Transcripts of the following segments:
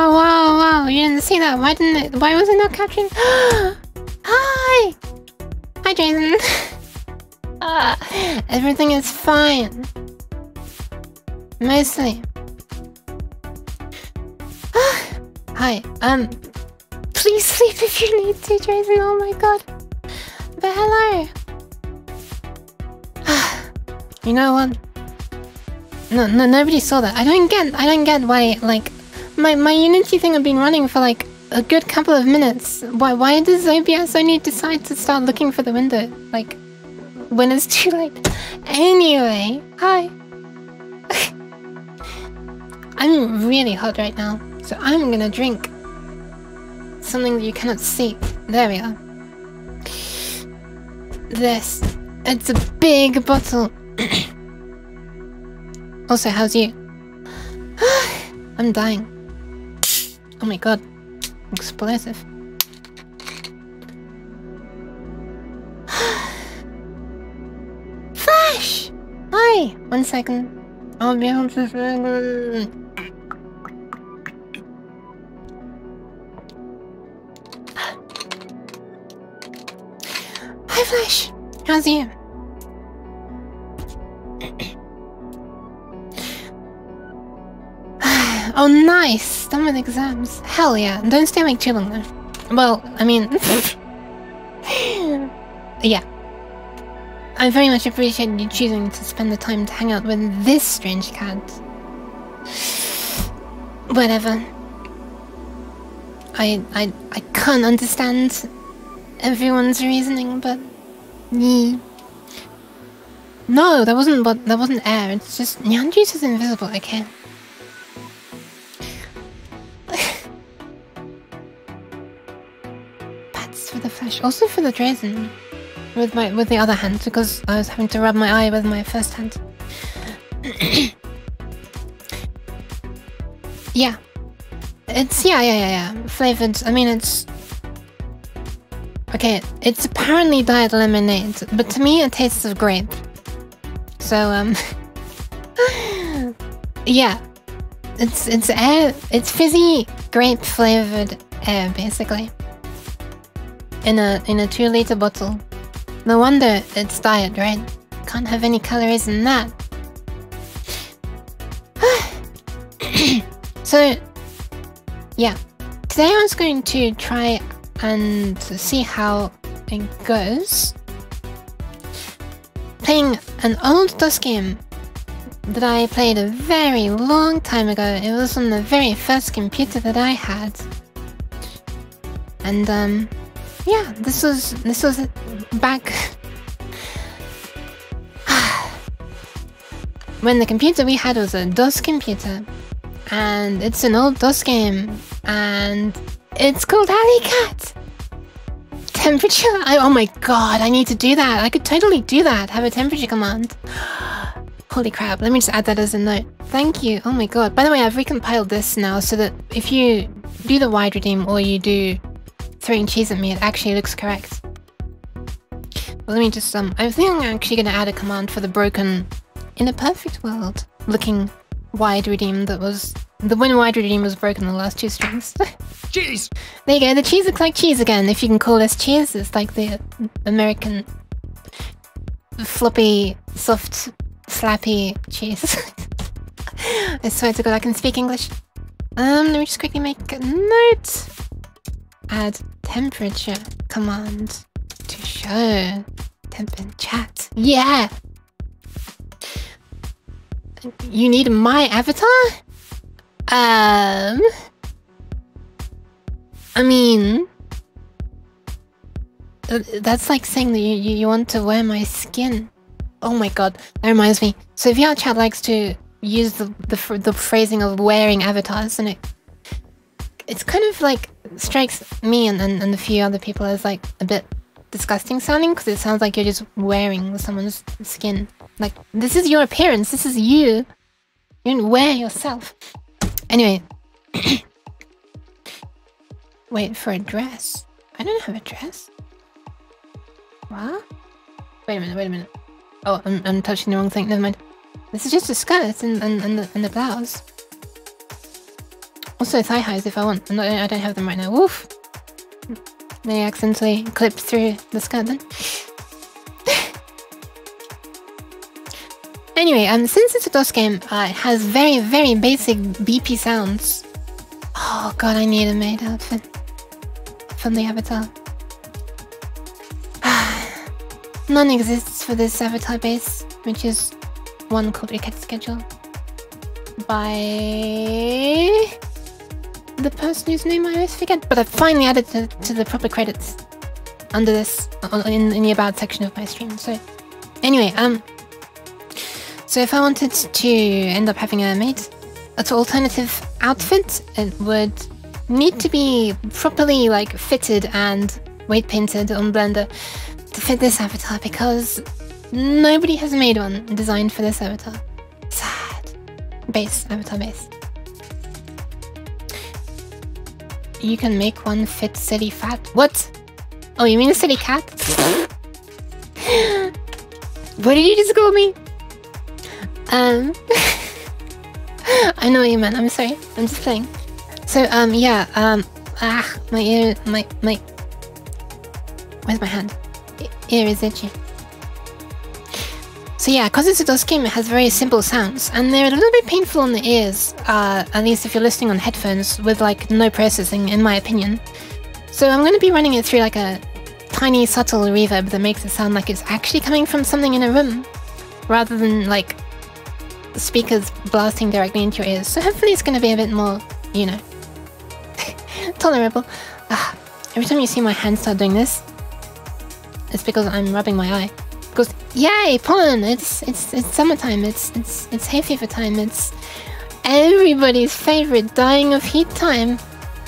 Oh wow, wow! You didn't see that. Why didn't it? Why was it not capturing? Hi, hi, Jason. uh, everything is fine. Mostly. hi. Um, please sleep if you need to, Jason. Oh my god. But hello. you know what? No, no, nobody saw that. I don't get, I don't get why, like, my my Unity thing had been running for like a good couple of minutes. Why, why does OBS only decide to start looking for the window, like, when it's too late? Anyway, hi. I'm really hot right now, so I'm gonna drink something that you cannot see. There we are. This. It's a big bottle. also, how's you? I'm dying. Oh my god. Explosive. Flash! Hi! One second. I'll be able to... Hi Flash! How's you? Oh nice! With exams. Hell yeah. Don't stay too long though. Well, I mean... yeah. I very much appreciate you choosing to spend the time to hang out with this strange cat. Whatever. I I I can't understand everyone's reasoning, but yeah. No, that wasn't what that wasn't air. It's just Nyan juice is invisible. Okay. For the flesh, also for the Drazen, with my with the other hand because I was having to rub my eye with my first hand. yeah, it's yeah yeah yeah yeah flavored. I mean it's Okay, it's apparently diet lemonade, but to me it tastes of grape. So um Yeah. It's it's air it's fizzy grape flavored air basically. In a in a two liter bottle. No wonder it's diet, right? Can't have any calories in that. so yeah. Today I was going to try and see how it goes. Playing an old DOS game that I played a very long time ago. It was on the very first computer that I had. And um yeah, this was this was back when the computer we had was a DOS computer. And it's an old DOS game and it's called Alley Cat. Temperature? I, oh my god, I need to do that. I could totally do that. Have a temperature command. Holy crap, let me just add that as a note. Thank you. Oh my god. By the way, I've recompiled this now so that if you do the wide redeem or you do throwing cheese at me, it actually looks correct. Well, let me just, um, I think I'm actually going to add a command for the broken, in a perfect world, looking wide redeem that was the when wide redeem was broken the last two strings. cheese! There you go, the cheese looks like cheese again, if you can call this cheese. It's like the American floppy, soft, slappy cheese. I swear to god I can speak English. Um, let me just quickly make a note. Add temperature command to show temp in chat. Yeah! You need my avatar? Um... I mean... That's like saying that you, you want to wear my skin. Oh my god, that reminds me. So VR chat likes to use the, the, the phrasing of wearing avatars and it... It's kind of like strikes me and, and, and a few other people as like a bit disgusting sounding because it sounds like you're just wearing someone's skin. Like, this is your appearance, this is you. You didn't wear yourself. Anyway. Wait for a dress. I don't have a dress. What? Wait a minute, wait a minute. Oh, I'm, I'm touching the wrong thing. Never mind. This is just a skirt and, and, and, the, and the blouse. Also thigh highs if I want. Not, I don't have them right now. Woof! They accidentally clipped through the skirt then. anyway, um, since it's a DOS game, uh, it has very, very basic beepy sounds. Oh god, I need a maid outfit from the avatar. None exists for this avatar base, which is one called complicated schedule by the person whose name I always forget, but I've finally added to, to the proper credits under this in, in the about section of my stream. So anyway, um, so if I wanted to end up having a mate, an alternative outfit, it would need to be properly like fitted and weight painted on Blender to fit this avatar because nobody has made one designed for this avatar. Sad. Base, avatar base. You can make one fit silly fat. What? Oh, you mean a silly cat? what did you just call me? Um, I know what you meant. I'm sorry. I'm just playing. So, um, yeah, um, ah, my ear, my, my, where's my hand? Ear is itchy. So yeah, because it's a DOS game, has very simple sounds, and they're a little bit painful on the ears, uh, at least if you're listening on headphones with like no processing, in my opinion. So I'm going to be running it through like a tiny subtle reverb that makes it sound like it's actually coming from something in a room, rather than like speakers blasting directly into your ears. So hopefully it's going to be a bit more, you know, tolerable. Ah, every time you see my hand start doing this, it's because I'm rubbing my eye goes, "Yay, pollen! It's it's it's summertime. It's it's it's hay fever time. It's everybody's favorite dying of heat time.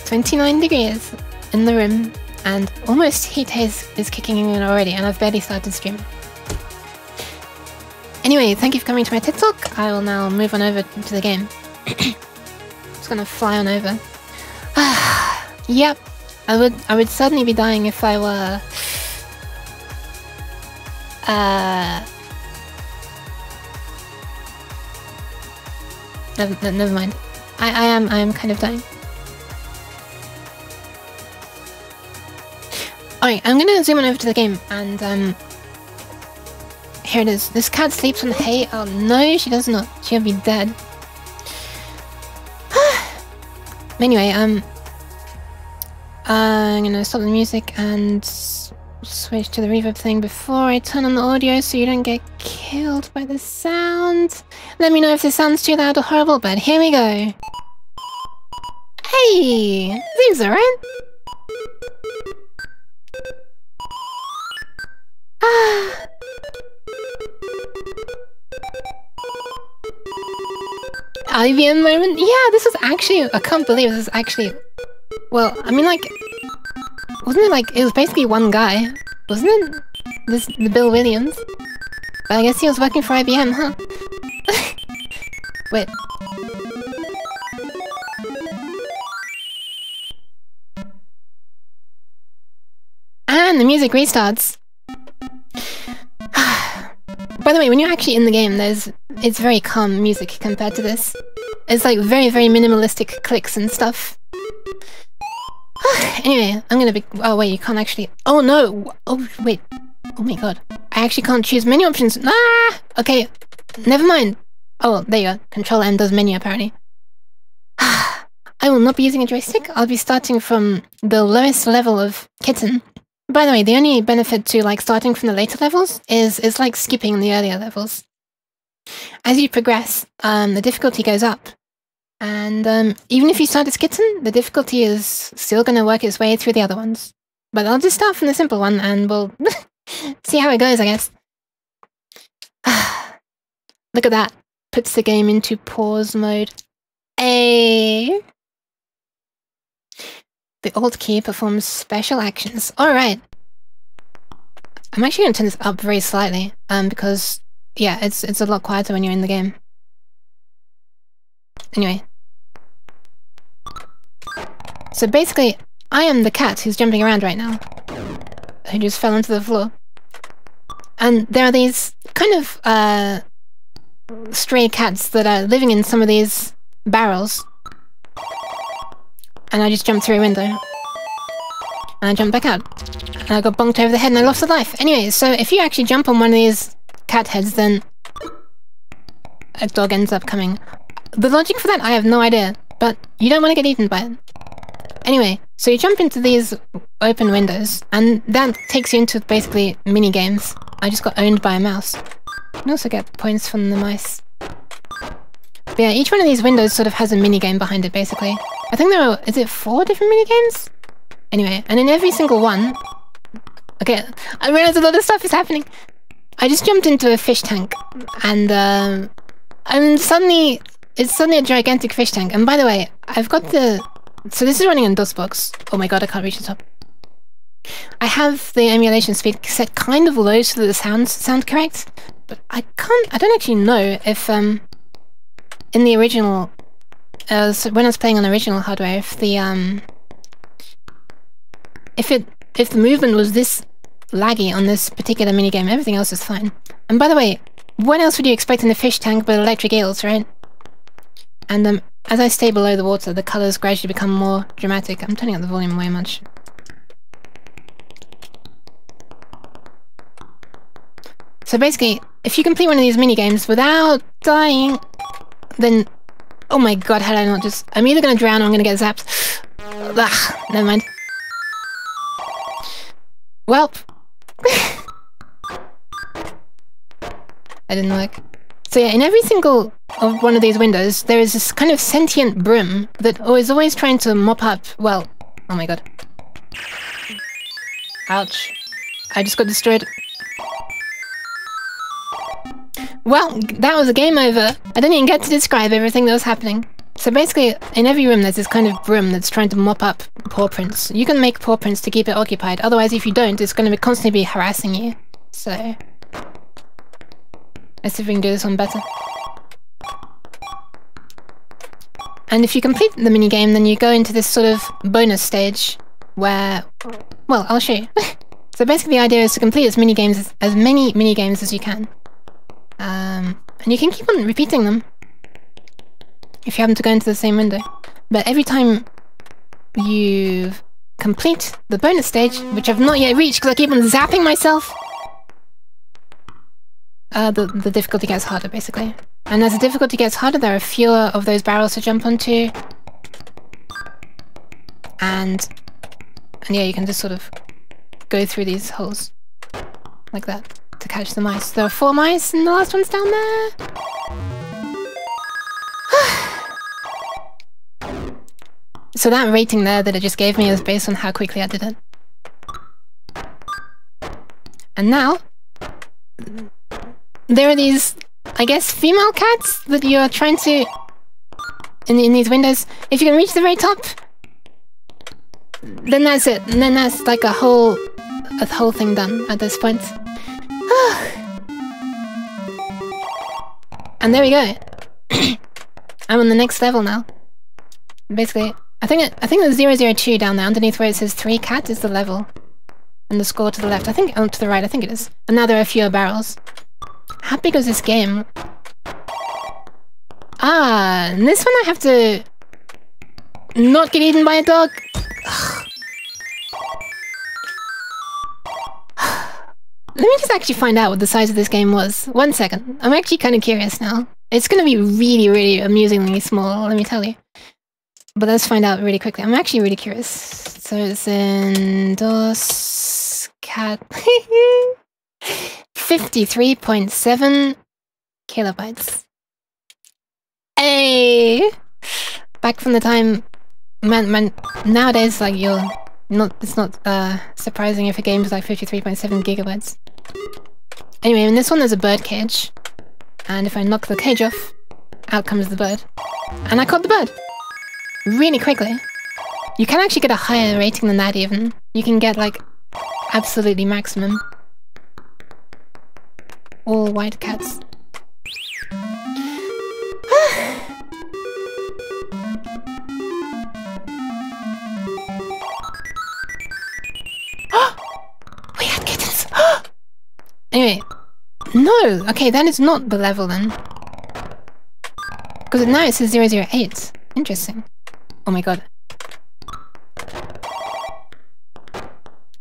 29 degrees in the room, and almost heat haze is kicking in already, and I've barely started streaming." Anyway, thank you for coming to my TED Talk. I will now move on over to the game. Just gonna fly on over. yep, I would I would certainly be dying if I were uh... Never, never mind. I, I am I am kind of dying. Alright, I'm gonna zoom on over to the game and um here it is. This cat sleeps on the hay. Oh no, she does not. She'll be dead. anyway, um I'm gonna stop the music and switch to the reverb thing before I turn on the audio so you don't get killed by the sound. Let me know if this sounds too loud or horrible, but here we go. Hey! Seems alright. Ah. IBM moment? Yeah, this is actually- I can't believe this is actually- Well, I mean like, wasn't it like, it was basically one guy, wasn't it? This, the Bill Williams? But I guess he was working for IBM, huh? Wait. And the music restarts. By the way, when you're actually in the game, there's it's very calm music compared to this. It's like very, very minimalistic clicks and stuff. anyway, I'm gonna be- oh wait, you can't actually- oh no! Oh wait, oh my god. I actually can't choose menu options. Ah! Okay, never mind. Oh, there you go. Control M does menu apparently. I will not be using a joystick. I'll be starting from the lowest level of kitten. By the way, the only benefit to like starting from the later levels is it's like skipping the earlier levels. As you progress, um, the difficulty goes up. And um, even if you start as kitten, the difficulty is still going to work its way through the other ones. But I'll just start from the simple one and we'll see how it goes, I guess. Look at that. Puts the game into pause mode. A. The Alt key performs special actions. Alright. I'm actually going to turn this up very slightly, um, because, yeah, it's, it's a lot quieter when you're in the game. Anyway, so basically, I am the cat who's jumping around right now. Who just fell onto the floor. And there are these kind of, uh, stray cats that are living in some of these barrels. and I just jumped through a window. And I jumped back out. And I got bonked over the head and I lost a life. Anyway, so if you actually jump on one of these cat heads, then a dog ends up coming. The logic for that, I have no idea. But you don't want to get eaten by it. Anyway, so you jump into these open windows, and that takes you into basically mini games. I just got owned by a mouse. You can also get points from the mice. But yeah, each one of these windows sort of has a mini game behind it, basically. I think there are, is it four different mini games? Anyway, and in every single one... Okay, I realize a lot of stuff is happening. I just jumped into a fish tank, and, um... And suddenly, it's suddenly a gigantic fish tank. And by the way, I've got the... So this is running on DOSBox. Oh my god, I can't reach the top. I have the emulation speed set kind of low so that the sounds sound correct, but I can't, I don't actually know if, um, in the original, uh, so when I was playing on the original hardware, if the, um, if it, if the movement was this laggy on this particular minigame, everything else is fine. And by the way, what else would you expect in a fish tank but electric eels, right? And um, as I stay below the water, the colours gradually become more dramatic. I'm turning up the volume way much. So basically, if you complete one of these mini games without dying, then... Oh my god, how did I not just... I'm either gonna drown or I'm gonna get zapped. Ugh, never mind. Well... I didn't work. So yeah, in every single of one of these windows, there is this kind of sentient broom that is always trying to mop up, well, oh my god. Ouch. I just got destroyed. Well, that was a game over. I didn't even get to describe everything that was happening. So basically, in every room there's this kind of broom that's trying to mop up paw prints. You can make paw prints to keep it occupied, otherwise if you don't, it's going to be constantly be harassing you. So... Let's see if we can do this one better. And if you complete the minigame, then you go into this sort of bonus stage where... Well, I'll show you. so basically the idea is to complete as many games as, as many mini games as you can. Um, and you can keep on repeating them if you happen to go into the same window. But every time you complete the bonus stage, which I've not yet reached because I keep on zapping myself, uh, the, the difficulty gets harder, basically. And as the difficulty gets harder, there are fewer of those barrels to jump onto. And, and yeah, you can just sort of go through these holes like that to catch the mice. There are four mice and the last one's down there. so that rating there that it just gave me is based on how quickly I did it. And now, there are these, I guess, female cats that you're trying to... In, in these windows. If you can reach the very top, then that's it. And then that's like a whole, a whole thing done at this point. and there we go. I'm on the next level now. Basically, I think it, I think the 002 down there underneath where it says 3 cat is the level. And the score to the left. I think, oh, to the right, I think it is. And now there are fewer barrels. How big is this game? Ah, this one I have to... Not get eaten by a dog? Let me just actually find out what the size of this game was. One second. I'm actually kind of curious now. It's going to be really, really amusingly small, let me tell you. But let's find out really quickly. I'm actually really curious. So it's in DOS cat 53.7 kilobytes. Hey! Back from the time man man nowadays like you're not it's not uh surprising if a game is like 53.7 gigabytes. Anyway, in this one there's a bird cage. And if I knock the cage off, out comes the bird. And I caught the bird! Really quickly. You can actually get a higher rating than that even. You can get like absolutely maximum. All white cats. we had kittens! anyway, no! Okay, that is not the level then. Because now it says 008. Interesting. Oh my god.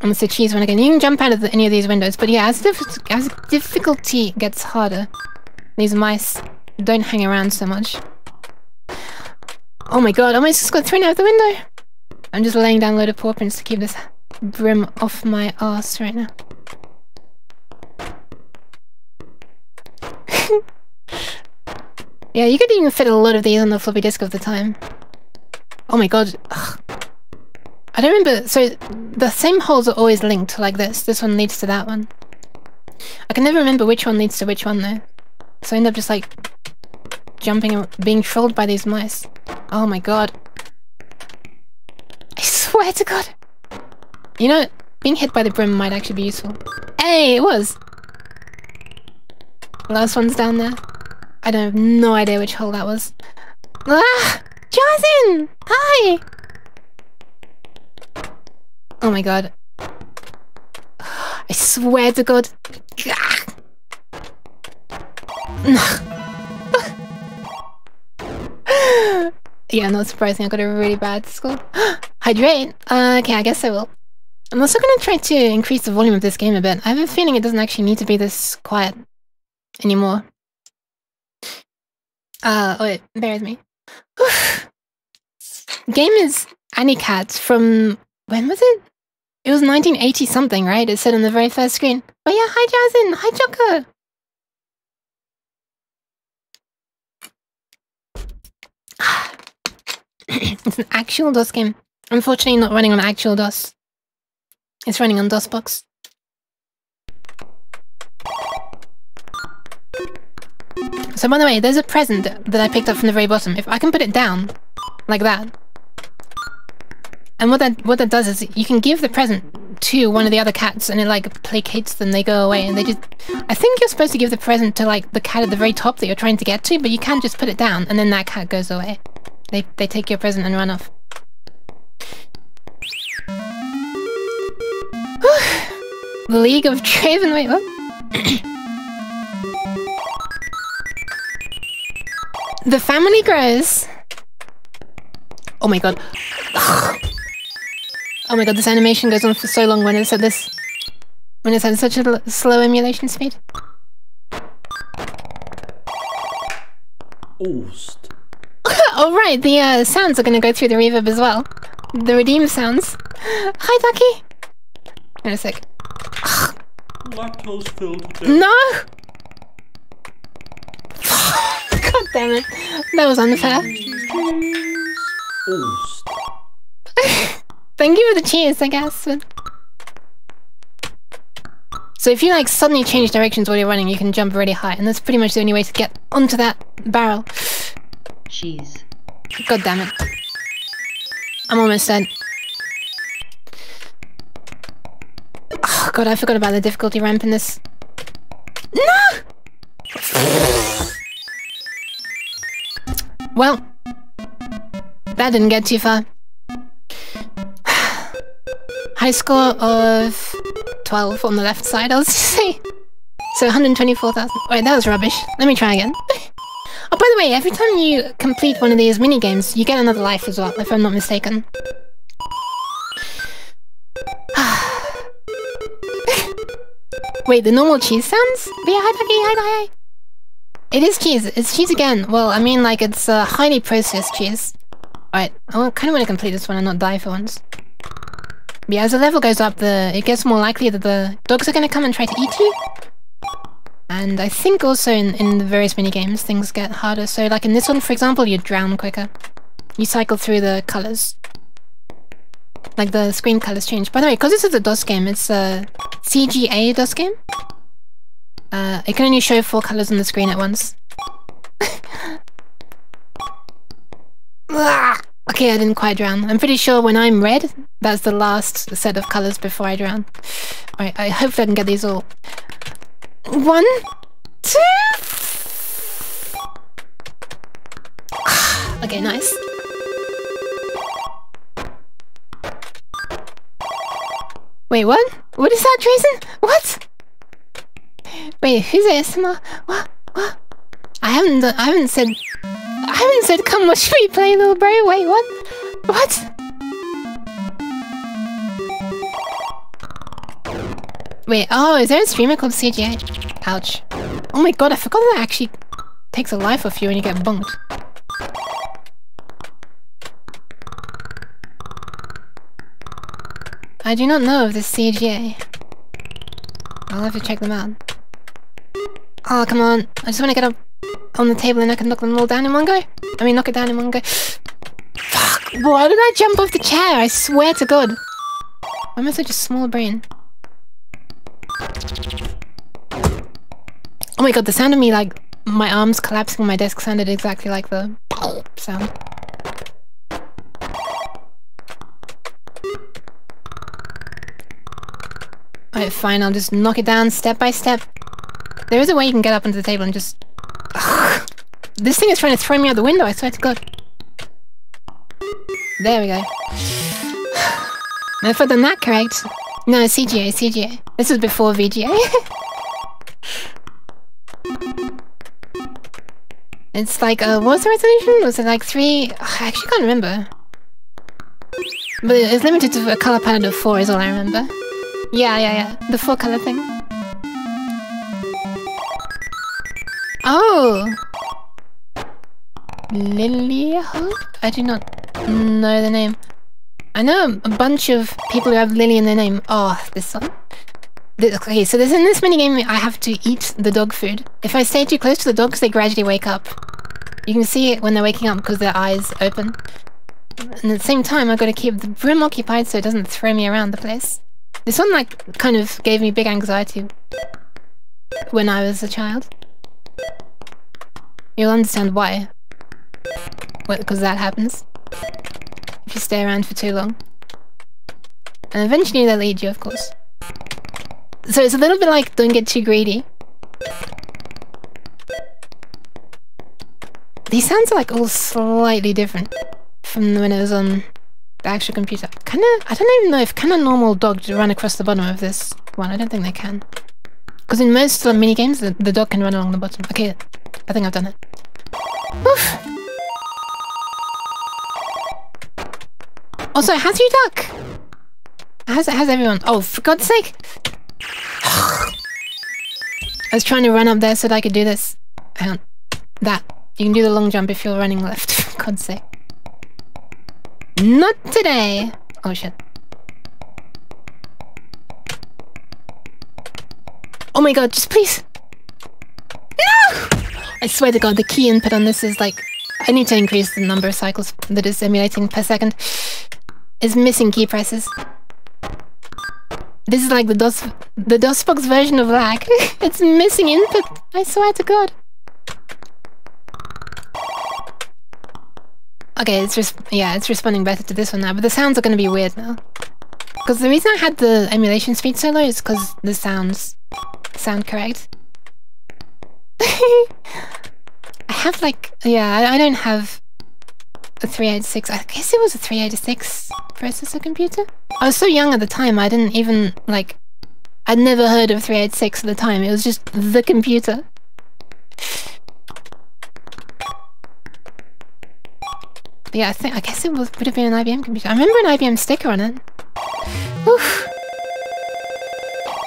Almost a cheese one again. You can jump out of the, any of these windows, but yeah, as, dif as difficulty gets harder, these mice don't hang around so much. Oh my god, I almost just got thrown out of the window! I'm just laying down a load of paw prints to keep this brim off my ass right now. yeah, you could even fit a lot of these on the floppy disk of the time. Oh my god. Ugh. I don't remember, so the same holes are always linked like this. This one leads to that one. I can never remember which one leads to which one though. So I end up just like jumping and being trolled by these mice. Oh my god. I swear to god. You know, being hit by the brim might actually be useful. Hey, it was! Last one's down there. I don't have no idea which hole that was. Ah! Jasin! Hi! Oh my god. I swear to god. yeah, not surprising. I got a really bad score. Hydrate? Uh, okay, I guess I will. I'm also gonna try to increase the volume of this game a bit. I have a feeling it doesn't actually need to be this quiet anymore. Uh, oh wait, bear with me. game is Alley Cat from, when was it? It was 1980 something, right? It said on the very first screen. Oh yeah, hi Jasin, hi Joker. it's an actual DOS game. Unfortunately, not running on actual DOS. It's running on DOSBox. So by the way, there's a present that I picked up from the very bottom. If I can put it down, like that. And what that what that does is you can give the present to one of the other cats and it like placates them, they go away and they just... I think you're supposed to give the present to like the cat at the very top that you're trying to get to, but you can't just put it down and then that cat goes away. They, they take your present and run off. the League of Draven... Wait, what? the family grows. Oh my god. Oh my god, this animation goes on for so long when it's at this... When it's at such a slow emulation speed. Ost. oh right, the uh, sounds are gonna go through the reverb as well. The redeem sounds. Hi, Ducky. In a sec. Lactose filled. No! God damn it. That was unfair. Ost. Thank you for the cheers, I guess. So if you like suddenly change directions while you're running, you can jump really high, and that's pretty much the only way to get onto that barrel. Cheese. God damn it. I'm almost dead. Oh god, I forgot about the difficulty ramp in this. No! Well, that didn't get too far. High score of 12 on the left side, I'll say. So 124,000. Wait, that was rubbish. Let me try again. oh, by the way, every time you complete one of these mini games, you get another life as well, if I'm not mistaken. Wait, the normal cheese sounds? It is cheese. It's cheese again. Well, I mean, like, it's uh, highly processed cheese. Alright, I kind of want to complete this one and not die for once. Yeah, as the level goes up, the it gets more likely that the dogs are going to come and try to eat you. And I think also in, in the various mini games, things get harder. So like in this one, for example, you drown quicker. You cycle through the colors. Like the screen colors change. By the way, because this is a DOS game, it's a CGA DOS game. Uh, it can only show four colors on the screen at once. okay, I didn't quite drown. I'm pretty sure when I'm red, that's the last set of colors before I drown. Alright, I hope I can get these all. One, two. okay, nice. Wait, what? What is that, Jason? What? Wait, who's ASMR? What? What? I haven't I haven't said I haven't said come watch me play, little bro. Wait, what? What? Wait, oh, is there a streamer called CGA? Ouch. Oh my god, I forgot that actually takes a life off you when you get bunked. I do not know of this CGA. I'll have to check them out. Oh, come on. I just want to get up on the table and I can knock them all down in one go. I mean, knock it down in one go. Fuck! Why did I jump off the chair? I swear to God. Why am I such a small brain? Oh my god, the sound of me, like, my arms collapsing on my desk sounded exactly like the sound. Alright, fine, I'll just knock it down step by step. There is a way you can get up onto the table and just... this thing is trying to throw me out the window, I swear to god. There we go. I've done that correct... No, CGA, CGA. This was before VGA. it's like, uh, what was the resolution? Was it like three? I actually can't remember. But it's limited to a color palette of four is all I remember. Yeah, yeah, yeah. The four color thing. Oh! Lilyhood? I do not know the name. I know a bunch of people who have Lily in their name. Oh, this one. Okay, so there's in this minigame I have to eat the dog food. If I stay too close to the dogs, they gradually wake up. You can see it when they're waking up because their eyes open. And at the same time, I've got to keep the room occupied so it doesn't throw me around the place. This one, like, kind of gave me big anxiety when I was a child. You'll understand why. Well, because that happens. If you stay around for too long. And eventually they'll eat you, of course. So it's a little bit like don't get too greedy. These sounds are like all slightly different from when it was on the actual computer. Can I? I don't even know if can a normal dog run across the bottom of this one. I don't think they can. Because in most uh, mini games, the, the dog can run along the bottom. Okay, I think I've done it. Oof. Also, how's your duck? How's, how's everyone? Oh, for God's sake! I was trying to run up there so that I could do this. Hang on. That. You can do the long jump if you're running left, for God's sake. Not today! Oh shit. Oh my god, just please! No! I swear to god, the key input on this is like... I need to increase the number of cycles that is emulating per second. It's missing key presses. This is like the DOS... the DOSBox version of lag. it's missing input, I swear to god. Okay, it's just... yeah, it's responding better to this one now, but the sounds are gonna be weird now. Because the reason I had the emulation speed so low is because the sounds sound correct. I have like... yeah, I, don't have a 386. I guess it was a 386 processor computer. I was so young at the time, I didn't even, like... I'd never heard of 386 at the time, it was just the computer. But yeah, I think I guess it was would have been an IBM computer. I remember an IBM sticker on it. Oof.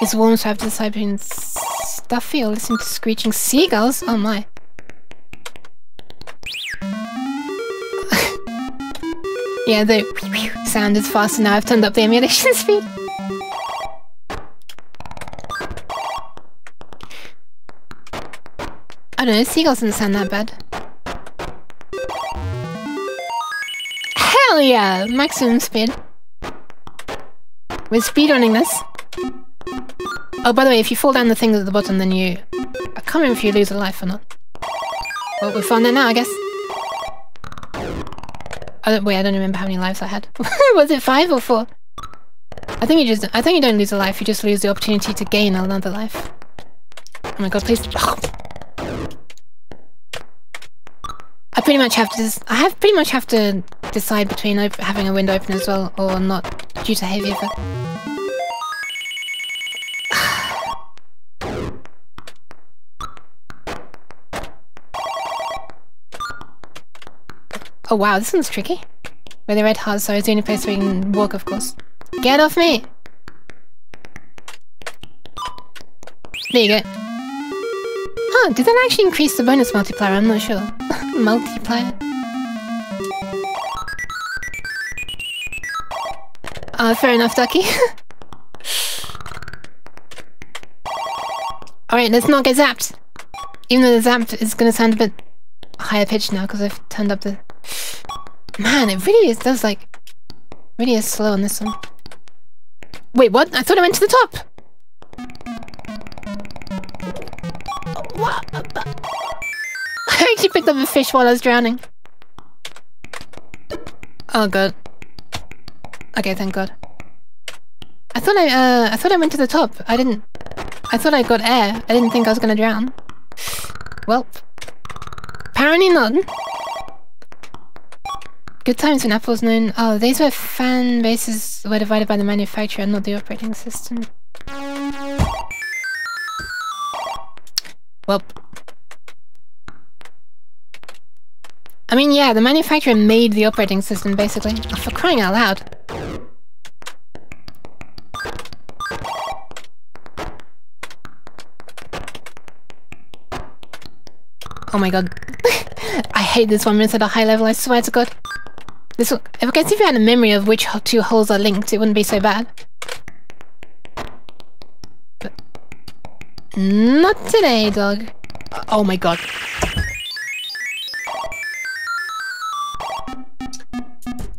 It's warm so I have to decide between stuffy or listen to screeching seagulls. Oh my. yeah, the sound is faster now. I've turned up the emulation speed. I don't know, seagulls doesn't sound that bad. Hell yeah! Maximum speed. We're speedrunning this. Oh, by the way, if you fall down the things at the bottom, then you... I can't remember if you lose a life or not. Well, we found that now, I guess. I don't, wait, I don't remember how many lives I had. Was it five or four? I think you just... I think you don't lose a life, you just lose the opportunity to gain another life. Oh my god, please... I pretty much have to... I have pretty much have to decide between having a window open as well or not due to fever. Oh wow, this one's tricky. Where the red heart, so it's the only place we can walk, of course. Get off me! There you go. Huh, did that actually increase the bonus multiplier? I'm not sure. multiplier? Uh, fair enough, Ducky. Alright, let's not get zapped. Even though the zap is gonna sound a bit higher pitched now because I've turned up the... Man, it really is, does like... Really is slow on this one. Wait, what? I thought I went to the top! What? I actually picked up a fish while I was drowning. Oh god. Okay, thank god. I thought I, uh, I thought I went to the top. I didn't... I thought I got air. I didn't think I was gonna drown. Well. Apparently not. Good times when Apple's known... Oh, these were fan bases were divided by the manufacturer, not the operating system. Well. I mean, yeah, the manufacturer made the operating system, basically. Oh, for crying out loud. Oh my god. I hate this one minute at a high level, I swear to god. This one, I guess if you had a memory of which two holes are linked, it wouldn't be so bad. But not today, dog. Oh my god.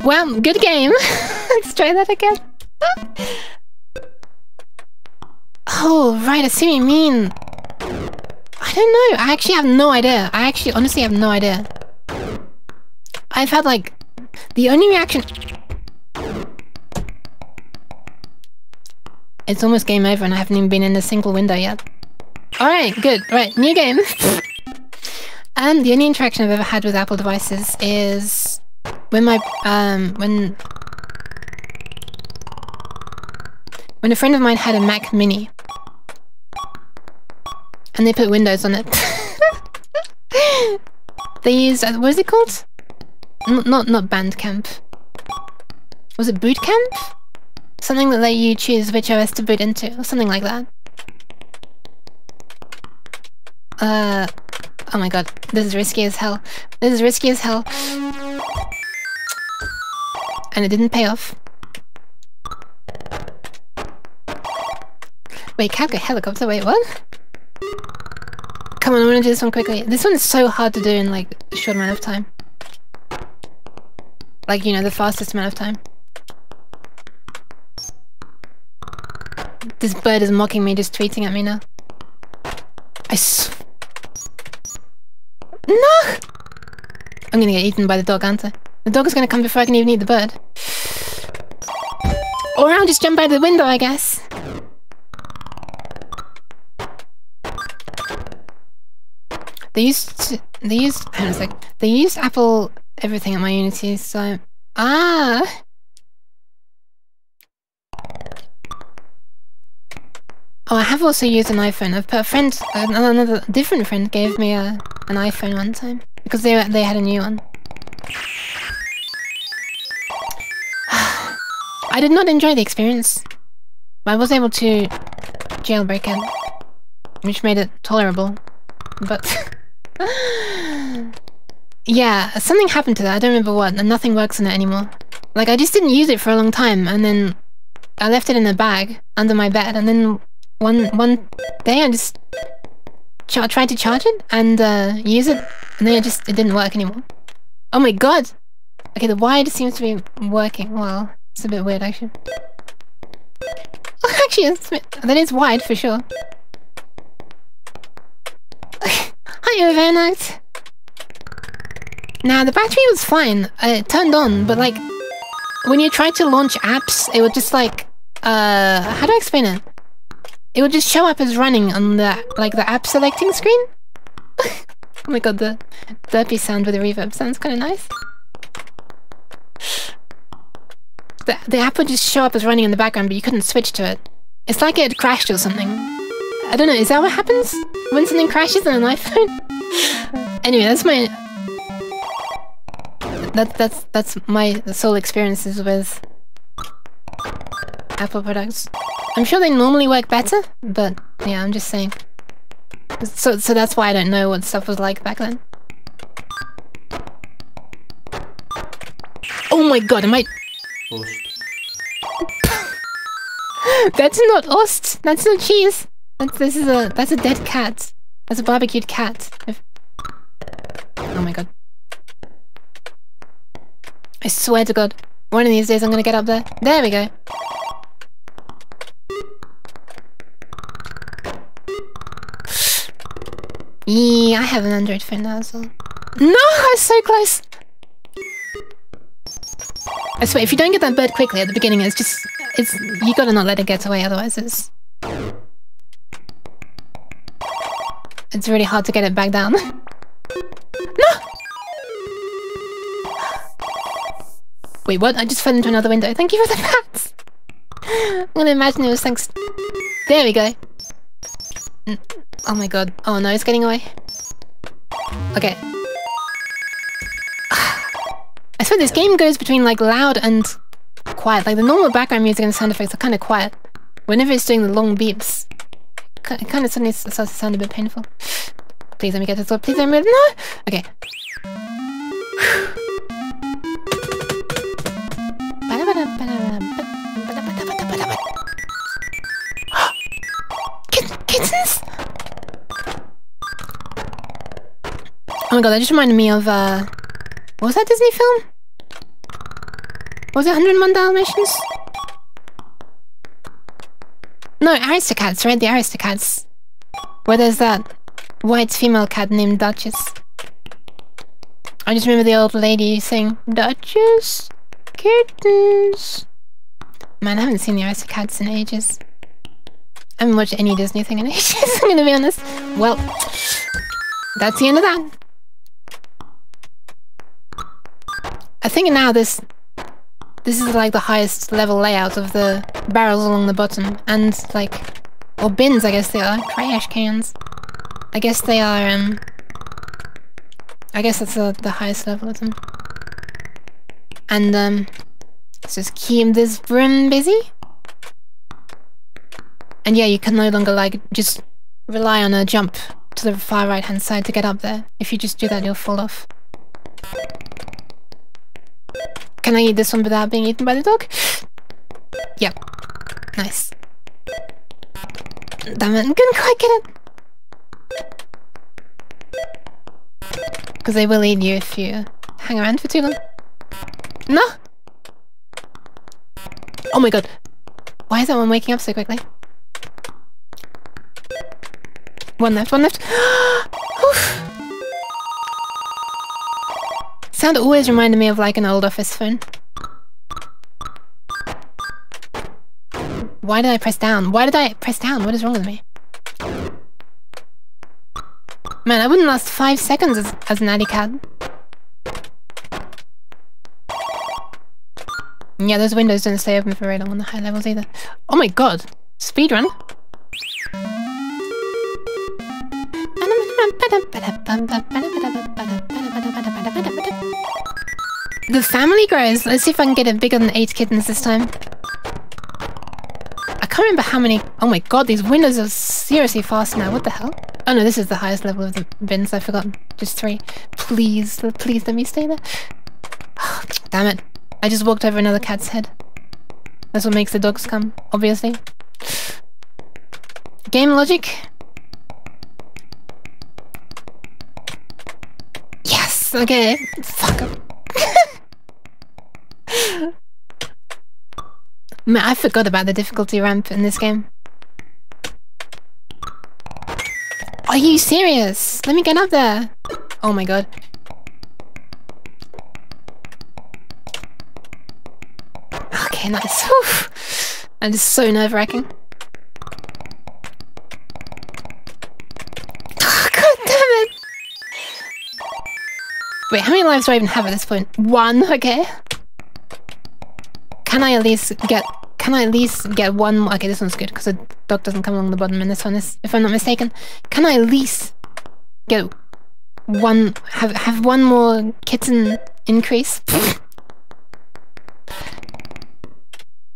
Well, good game. Let's try that again. oh, right, I see what you mean. I don't know. I actually have no idea. I actually honestly have no idea. I've had like the only reaction It's almost game over and I haven't even been in a single window yet. Alright, good. Right, new game. and the only interaction I've ever had with Apple devices is when my um when when a friend of mine had a Mac Mini and they put windows on it. they used, uh, what is it called? N not, not Bandcamp. Was it Bootcamp? Something that let you choose which OS to boot into, or something like that. Uh, oh my god, this is risky as hell. This is risky as hell. And it didn't pay off. Wait, Capca helicopter, wait, what? Come on, I want to do this one quickly. This one's so hard to do in like a short amount of time. Like, you know, the fastest amount of time. This bird is mocking me, just tweeting at me now. I sw- No! I'm gonna get eaten by the dog, aren't I? The dog is gonna come before I can even eat the bird. Or I'll just jump out the window, I guess. They used to, they used hang on a sec. They used Apple everything at my Unity, so ah. Oh, I have also used an iPhone. I've put a friend, another, another different friend gave me a an iPhone one time because they they had a new one. I did not enjoy the experience. I was able to jailbreak it, which made it tolerable, but yeah, something happened to that. I don't remember what, and nothing works on it anymore. Like, I just didn't use it for a long time, and then I left it in a bag under my bed, and then one one day I just tried to charge it and uh, use it, and then it just it didn't work anymore. Oh my god! Okay, the wire just seems to be working. Well, it's a bit weird actually. Oh, actually, that is wide for sure. Hi, Overnight! Now, the battery was fine. It turned on, but like, when you tried to launch apps, it would just like, uh, how do I explain it? It would just show up as running on the, like, the app selecting screen. oh my god, the burpee sound with the reverb sounds kind of nice. The, the app would just show up as running in the background, but you couldn't switch to it. It's like it had crashed or something. I don't know, is that what happens when something crashes on an iPhone? anyway, that's my... That, that's, that's my sole experiences with Apple products. I'm sure they normally work better, but yeah, I'm just saying. So, so that's why I don't know what stuff was like back then. Oh my god, am I... That's not ost. That's not cheese. That's, this is a that's a dead cat. That's a barbecued cat. If- Oh my god. I swear to god. One of these days I'm gonna get up there. There we go. Yeah, I have an Android phone now as well. No, I was so close. I swear, if you don't get that bird quickly at the beginning, it's just, it's, you gotta not let it get away, otherwise it's... It's really hard to get it back down. Wait, what? I just fell into another window. Thank you for the bats! I'm gonna imagine it was thanks... There we go. Mm, Oh my god. Oh no, it's getting away. Okay. I swear this game goes between like loud and quiet. Like the normal background music and sound effects are kind of quiet. Whenever it's doing the long beeps, it kind of suddenly starts to sound a bit painful. Please let me get this door. Please let me. No. Okay. Oh my god, that just reminded me of uh what was that Disney film? Was it 101 Dalmatians? No, Aristocats, right? The Aristocats. Where there's that white female cat named Duchess. I just remember the old lady saying, Duchess, kittens. Man, I haven't seen the Aristocats in ages. I haven't watched any Disney thing in ages, I'm gonna be honest. Well, that's the end of that. I think now this this is like the highest level layout of the barrels along the bottom and like or bins I guess they are trash cans I guess they are um I guess that's the, the highest level of them and um let's just keep this room busy and yeah you can no longer like just rely on a jump to the far right hand side to get up there if you just do that you'll fall off can I eat this one without being eaten by the dog? Yep. Nice. Damn it, I couldn't quite get it. Because they will eat you if you hang around for too long. No! Oh my god. Why is that one waking up so quickly? One left, one left. Sound always reminded me of like an old office phone. Why did I press down? Why did I press down? What is wrong with me? Man, I wouldn't last five seconds as, as an alley cat. Yeah, those windows don't stay open for very long on the high levels either. Oh my god! Speedrun? The family grows. Let's see if I can get it bigger than eight kittens this time. I can't remember how many. Oh my god, these windows are seriously fast now. What the hell? Oh no, this is the highest level of the bins. I forgot. Just three. Please, please let me stay there. Damn it. I just walked over another cat's head. That's what makes the dogs come, obviously. Game logic. Okay. Fuck up. Man, I forgot about the difficulty ramp in this game. Are you serious? Let me get up there. Oh my god. Okay, nice. Whew. And it's so nerve-wracking. Wait, how many lives do I even have at this point? One, okay. Can I at least get... Can I at least get one more? Okay, this one's good, because the dog doesn't come along the bottom, and this one is, if I'm not mistaken. Can I at least get one... Have, have one more kitten increase? I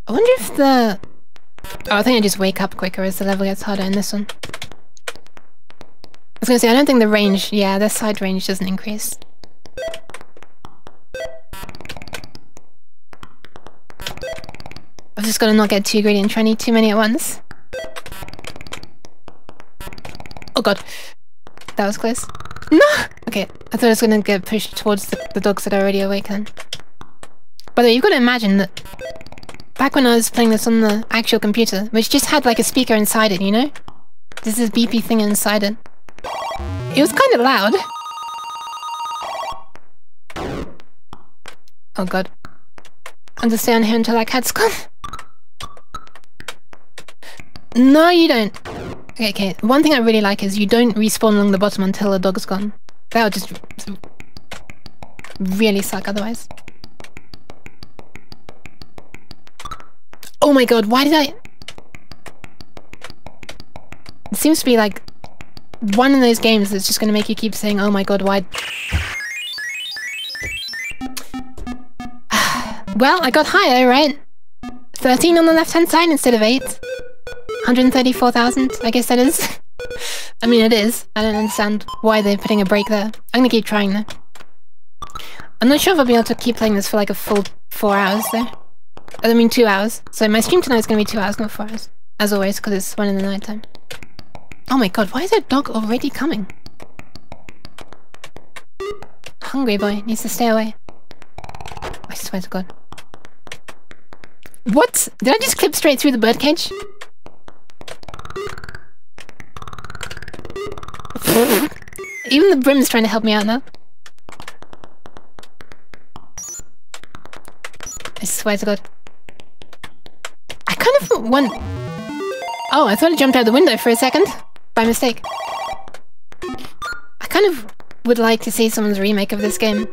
wonder if the... Oh, I think I just wake up quicker as the level gets harder in this one. I was gonna say, I don't think the range, yeah, the side range doesn't increase. I've just gotta not get too greedy and try and eat too many at once. Oh god. That was close. No! Okay, I thought I was gonna get pushed towards the, the dogs that are already awake then. By the way, you've got to imagine that back when I was playing this on the actual computer, which just had like a speaker inside it, you know? This beepy thing inside it. It was kind of loud. Oh god. I'm just stay here until that cat's gone. No, you don't. Okay, okay. One thing I really like is you don't respawn along the bottom until the dog's gone. That would just really suck otherwise. Oh my god, why did I... It seems to be like one of those games that's just going to make you keep saying, oh my god, why... well, I got higher, right? 13 on the left-hand side instead of 8. 134,000, I guess that is. I mean, it is. I don't understand why they're putting a break there. I'm gonna keep trying though. I'm not sure if I'll be able to keep playing this for like a full four hours though. I mean two hours. So my stream tonight is gonna be two hours, not four hours. As always, because it's one in the night time. Oh my god, why is that dog already coming? Hungry boy, needs to stay away. I swear to god. What? Did I just clip straight through the birdcage? Even the brim's trying to help me out now. I swear to god. I kind of want... Oh, I thought I jumped out the window for a second. By mistake. I kind of would like to see someone's remake of this game.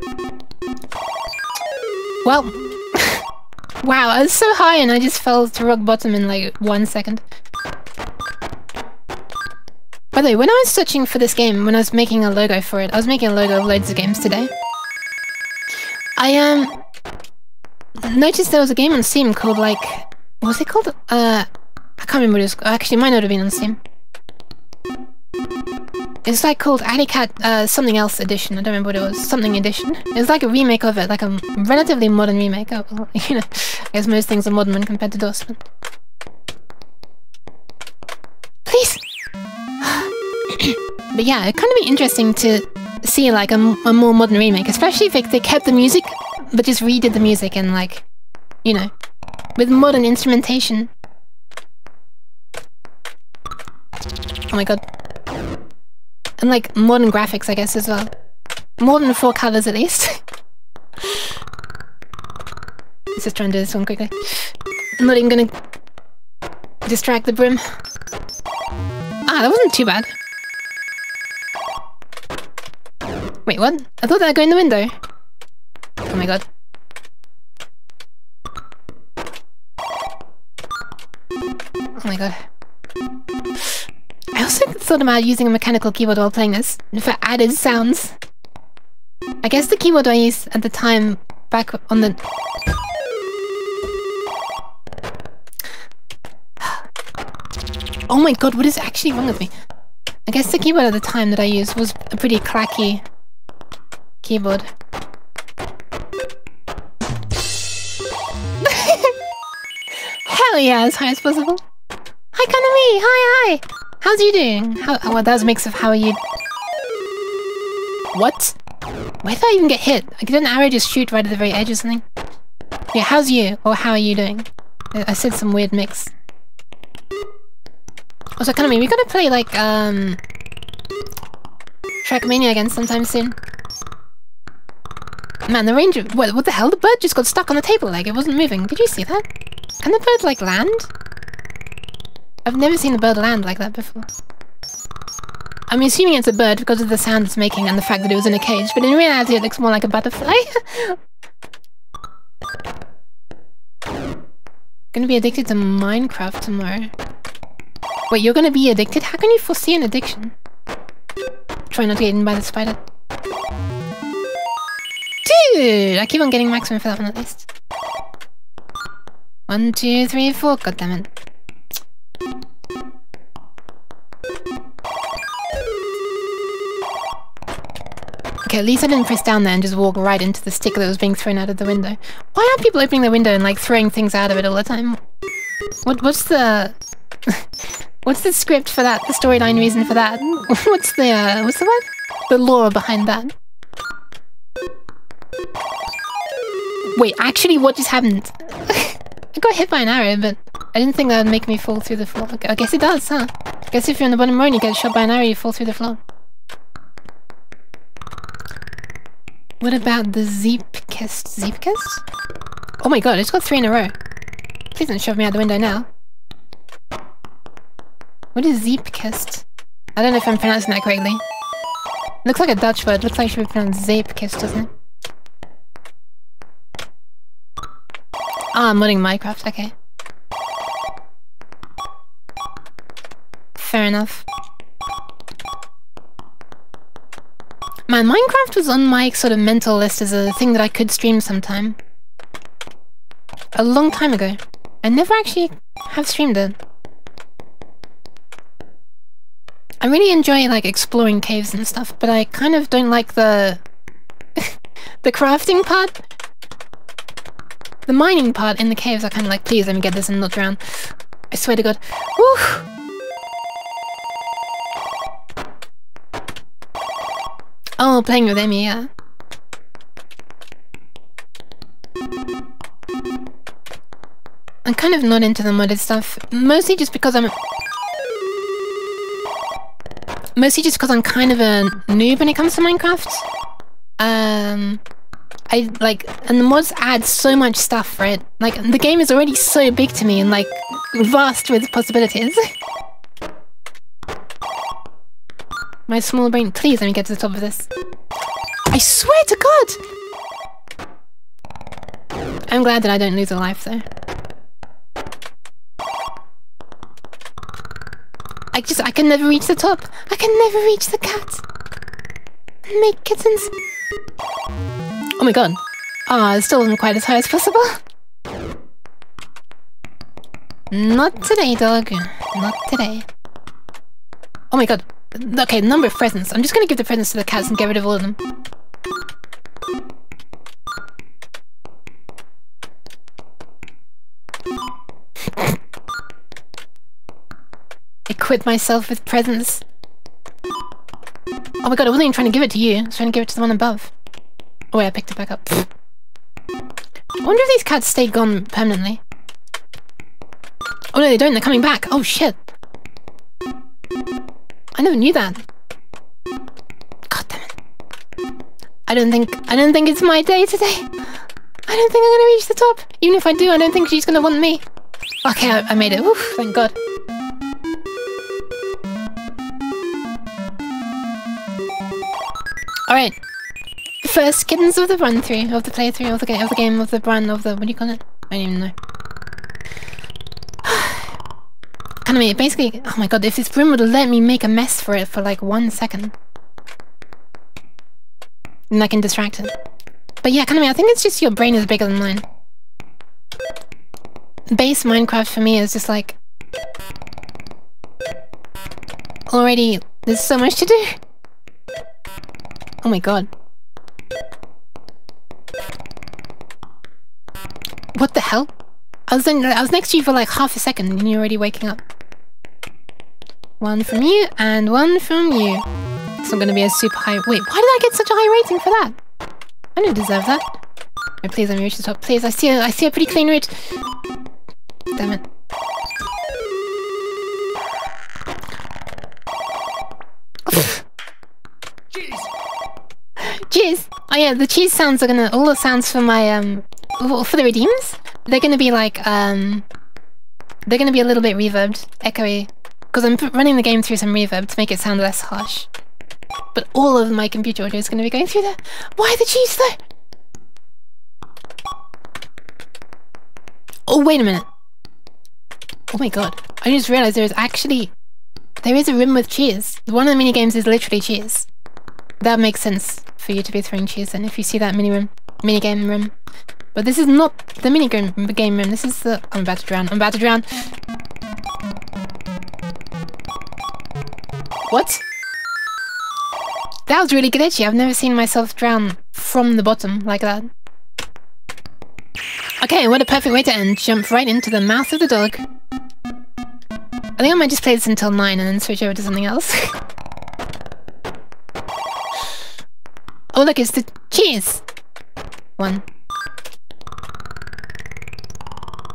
Well... wow, I was so high and I just fell to rock bottom in like one second. By the way, when I was searching for this game, when I was making a logo for it, I was making a logo of loads of games today. I um noticed there was a game on Steam called like what was it called? Uh I can't remember it was actually it might not have been on Steam. It's like called Alley Cat uh something else edition, I don't remember what it was. Something edition. It was like a remake of it, like a relatively modern remake. Oh, you know, I guess most things are modern when compared to DOS. Please! But yeah, it'd kind of be interesting to see like a, a more modern remake, especially if they kept the music, but just redid the music and like, you know, with modern instrumentation. Oh my god. And like modern graphics, I guess, as well. More than four colors at least. Let's just try and do this one quickly. I'm not even gonna distract the brim. Ah, that wasn't too bad. Wait, what? I thought I'd go in the window. Oh my god. Oh my god. I also thought about using a mechanical keyboard while playing this, for added sounds. I guess the keyboard I used at the time, back on the... Oh my god, what is actually wrong with me? I guess the keyboard at the time that I used was a pretty clacky keyboard. Hell yeah, as high as possible. Hi, Kanami! Hi, hi! How's you doing? How, well, that was a mix of how are you... What? Where did I even get hit? Like, did an arrow just shoot right at the very edge or something? Yeah, how's you? Or how are you doing? I, I said some weird mix. Also, Kanami, we gotta play, like, um... Trackmania again sometime soon. Man, the ranger- what, what the hell? The bird just got stuck on the table like it wasn't moving. Did you see that? Can the bird, like, land? I've never seen a bird land like that before. I'm assuming it's a bird because of the sound it's making and the fact that it was in a cage, but in reality it looks more like a butterfly. gonna be addicted to Minecraft tomorrow. Wait, you're gonna be addicted? How can you foresee an addiction? Try not to get eaten by the spider. Dude! I keep on getting maximum for that one at least. One, two, three, four. God damn it. Okay, at least I didn't press down there and just walk right into the stick that was being thrown out of the window. Why aren't people opening the window and like throwing things out of it all the time? What what's the what's the script for that? The storyline reason for that? What's the uh, what's the word? The lore behind that? Wait, actually, what just happened? I got hit by an arrow, but I didn't think that would make me fall through the floor. I guess it does, huh? I guess if you're on the bottom row and you get shot by an arrow, you fall through the floor. What about the Zeepkist? Zeepkist? Oh my god, it's got three in a row. Please don't shove me out the window now. What is Zeepkist? I don't know if I'm pronouncing that correctly. Looks like a Dutch word. Looks like it should be pronounced Zeepkist, doesn't it? Ah, I'm modding Minecraft, okay. Fair enough. Man, Minecraft was on my sort of mental list as a thing that I could stream sometime. A long time ago. I never actually have streamed it. I really enjoy like exploring caves and stuff, but I kind of don't like the the crafting part. The mining part in the caves are kind of like, please let me get this and not drown. I swear to god. Woo! Oh, playing with Emmy, yeah. I'm kind of not into the modded stuff, mostly just because I'm... Mostly just because I'm kind of a noob when it comes to Minecraft. Um... I like, and the mods add so much stuff, right? Like, the game is already so big to me and like vast with possibilities. My small brain, please let me get to the top of this. I swear to God! I'm glad that I don't lose a life though. I just, I can never reach the top. I can never reach the cat. Make kittens. Oh my god. Ah, oh, it still wasn't quite as high as possible. Not today, dog. Not today. Oh my god. Okay, number of presents. I'm just gonna give the presents to the cats and get rid of all of them. Equip myself with presents. Oh my god, I wasn't even trying to give it to you. I was trying to give it to the one above. Oh wait, I picked it back up. I wonder if these cats stayed gone permanently. Oh no, they don't. They're coming back. Oh shit. I never knew that. God damn it. I don't think I don't think it's my day today. I don't think I'm gonna reach the top. Even if I do, I don't think she's gonna want me. Okay, I, I made it. Oof, thank God. Alright, First kittens of the run through, of the playthrough, of the game, of the game, of the run, of the, what do you call it? I don't even know. Anime, basically, oh my god, if this broom would let me make a mess for it for like one second. Then I can distract it. But yeah, Kaname, I think it's just your brain is bigger than mine. Base Minecraft for me is just like... Already, there's so much to do. Oh my god. What the hell? I was in, I was next to you for like half a second and you're already waking up. One from you and one from you. It's not gonna be a super high- wait, why did I get such a high rating for that? I didn't deserve that. Oh, please let me reach the top. Please, I see a, I see a pretty clean route. Damn it. cheese! Oh yeah, the cheese sounds are gonna- all the sounds for my, um, for the redeems, they're gonna be like, um, they're gonna be a little bit reverbed, echoey, because I'm running the game through some reverb to make it sound less harsh. But all of my computer audio is gonna be going through that. Why the cheese though? Oh, wait a minute. Oh my god. I just realized there's actually... There is a room with cheese. One of the mini games is literally cheese. That makes sense for you to be throwing cheese and if you see that mini room, mini game room. But this is not the mini game, game room, this is the... I'm about to drown, I'm about to drown. What? That was really glitchy. I've never seen myself drown from the bottom like that. Okay, what a perfect way to end. Jump right into the mouth of the dog. I think I might just play this until 9 and then switch over to something else. oh look, it's the cheese! One.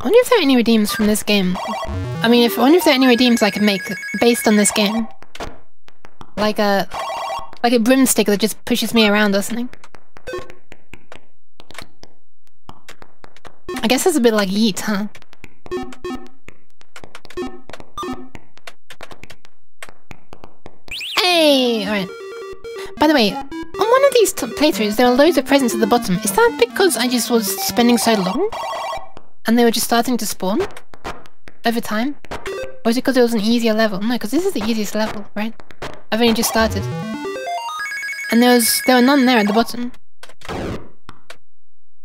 I wonder if there are any redeems from this game. I mean, if I wonder if there are any redeems I can make based on this game. Like a... Like a broomstick that just pushes me around or something. I guess that's a bit like Yeet, huh? Hey! Alright. By the way, playthroughs, there are loads of presents at the bottom. Is that because I just was spending so long? And they were just starting to spawn? Over time? Or is it because it was an easier level? No, because this is the easiest level, right? I've only just started. And there was there were none there at the bottom.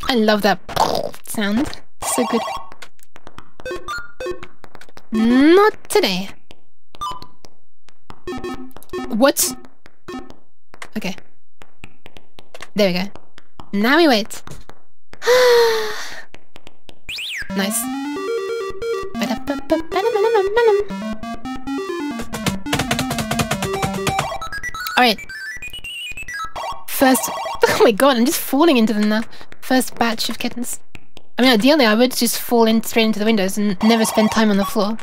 I love that sound. So good. Not today. What? Okay. There we go. Now we wait. nice. Alright. First... Oh my god, I'm just falling into them now. First batch of kittens. I mean, ideally I would just fall in straight into the windows and never spend time on the floor.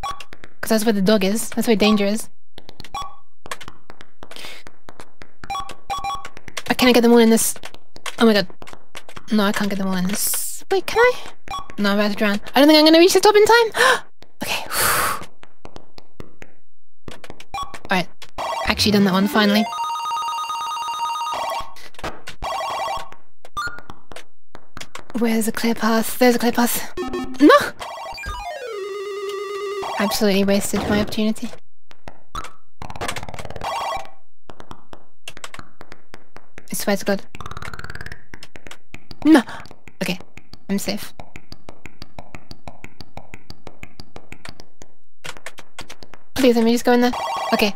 Because that's where the dog is. That's where danger is. Can I get them all in this? Oh my god. No, I can't get them all in this. Wait, can I? No, I'm about to drown. I don't think I'm going to reach the top in time. okay. Alright. Actually done that one, finally. Where's a clear path? There's a clear path. No! Absolutely wasted my opportunity. I swear to god. No! Okay, I'm safe. Please let me just go in there. Okay.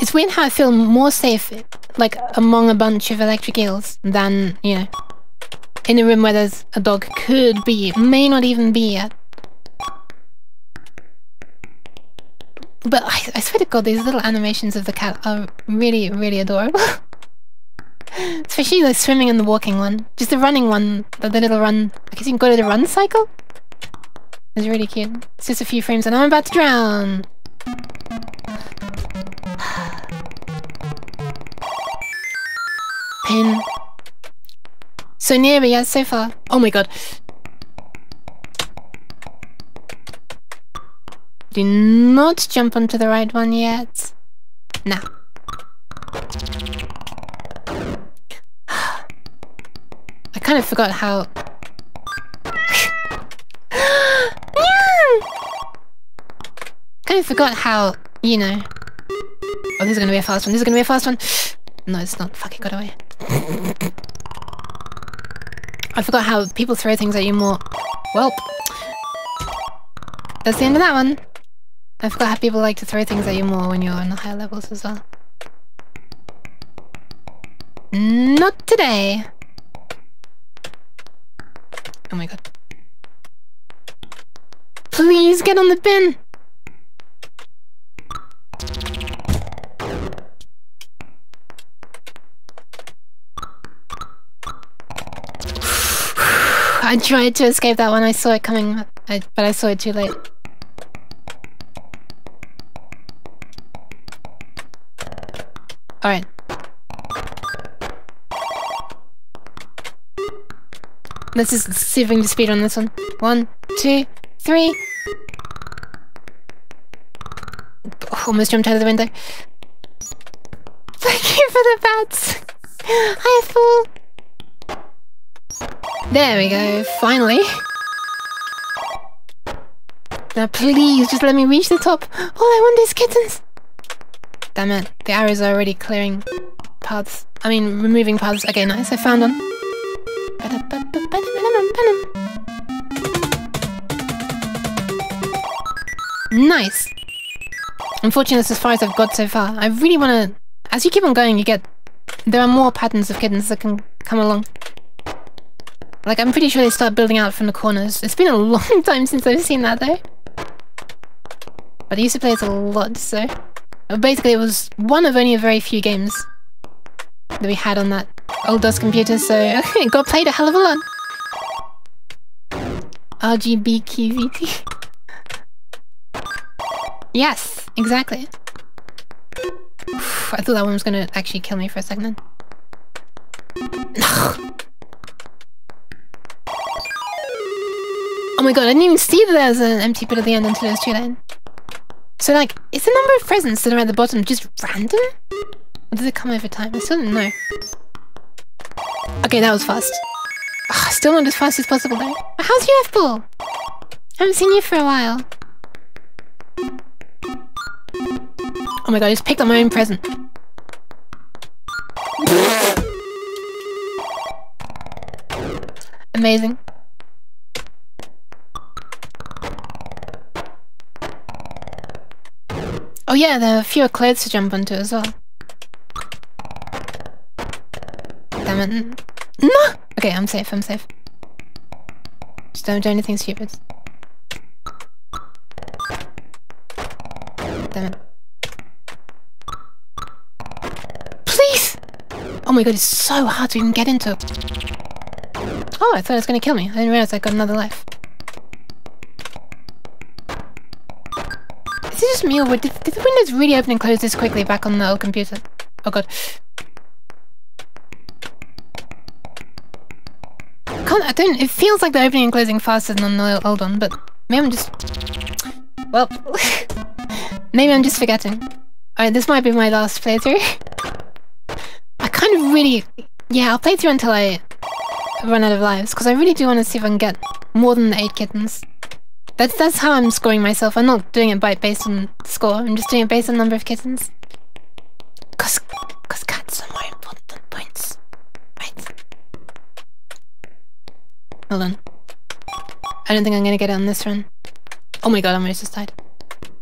It's weird how I feel more safe, like, among a bunch of electric eels than, you know, in a room where there's a dog could be, may not even be yet. But I, I swear to god, these little animations of the cat are really, really adorable. Especially the swimming and the walking one. Just the running one, the, the little run. I guess you can go to the run cycle? It's really cute. It's just a few frames and I'm about to drown! Pin. So near, but yet so far. Oh my god. Do not jump onto the right one yet. Now. I kind of forgot how... kind of forgot how, you know... Oh, this is gonna be a fast one. This is gonna be a fast one. No, it's not. Fuck it, got away. I forgot how people throw things at you more. Welp. That's the end of that one. I forgot how people like to throw things at you more when you're on the higher levels as well. Not today. Oh my god. Please get on the bin! I tried to escape that one. I saw it coming, but I saw it too late. Alright. Let's just see if we can just speed on this one. One, two, three. Almost jumped out of the window. Thank you for the bats. Hi, fool. There we go, finally. Now please, just let me reach the top. All I want is kittens. Damn it, the arrows are already clearing paths. I mean, removing paths. Okay, nice, I found one. Nice. Unfortunately, that's as far as I've got so far. I really want to... As you keep on going, you get... There are more patterns of kittens that can come along. Like, I'm pretty sure they start building out from the corners. It's been a long time since I've seen that, though. But I used to play it a lot, so... Basically, it was one of only a very few games that we had on that old DOS computer, so it got played a hell of a lot. RGBQVT. yes, exactly. I thought that one was gonna actually kill me for a second then. oh my god, I didn't even see that there was an empty bit at the end until it was too late. So like, is the number of presents that are at the bottom just random? Or does it come over time? I still don't know. Okay, that was fast. Ugh, still not as fast as possible though. How's you, F-Ball? Haven't seen you for a while. Oh my god, I just picked up my own present. Amazing. Oh yeah, there are fewer clothes to jump onto as well. Damn it. No! Okay, I'm safe, I'm safe. Just don't do anything stupid. Damn it. Please! Oh my god, it's so hard to even get into. Oh, I thought it was gonna kill me. I didn't realize I got another life. Just me or did, did the windows really open and close this quickly back on the old computer? Oh god. Can't, I don't, it feels like they're opening and closing faster than on the old one, but maybe I'm just... Well, maybe I'm just forgetting. Alright, this might be my last playthrough. I kind of really... Yeah, I'll play through until I run out of lives, because I really do want to see if I can get more than 8 kittens. That's that's how I'm scoring myself. I'm not doing it by based on score. I'm just doing it based on number of kittens. Cause, cause cats are more important than points, right? Hold on. I don't think I'm gonna get it on this run. Oh my god, I almost just died.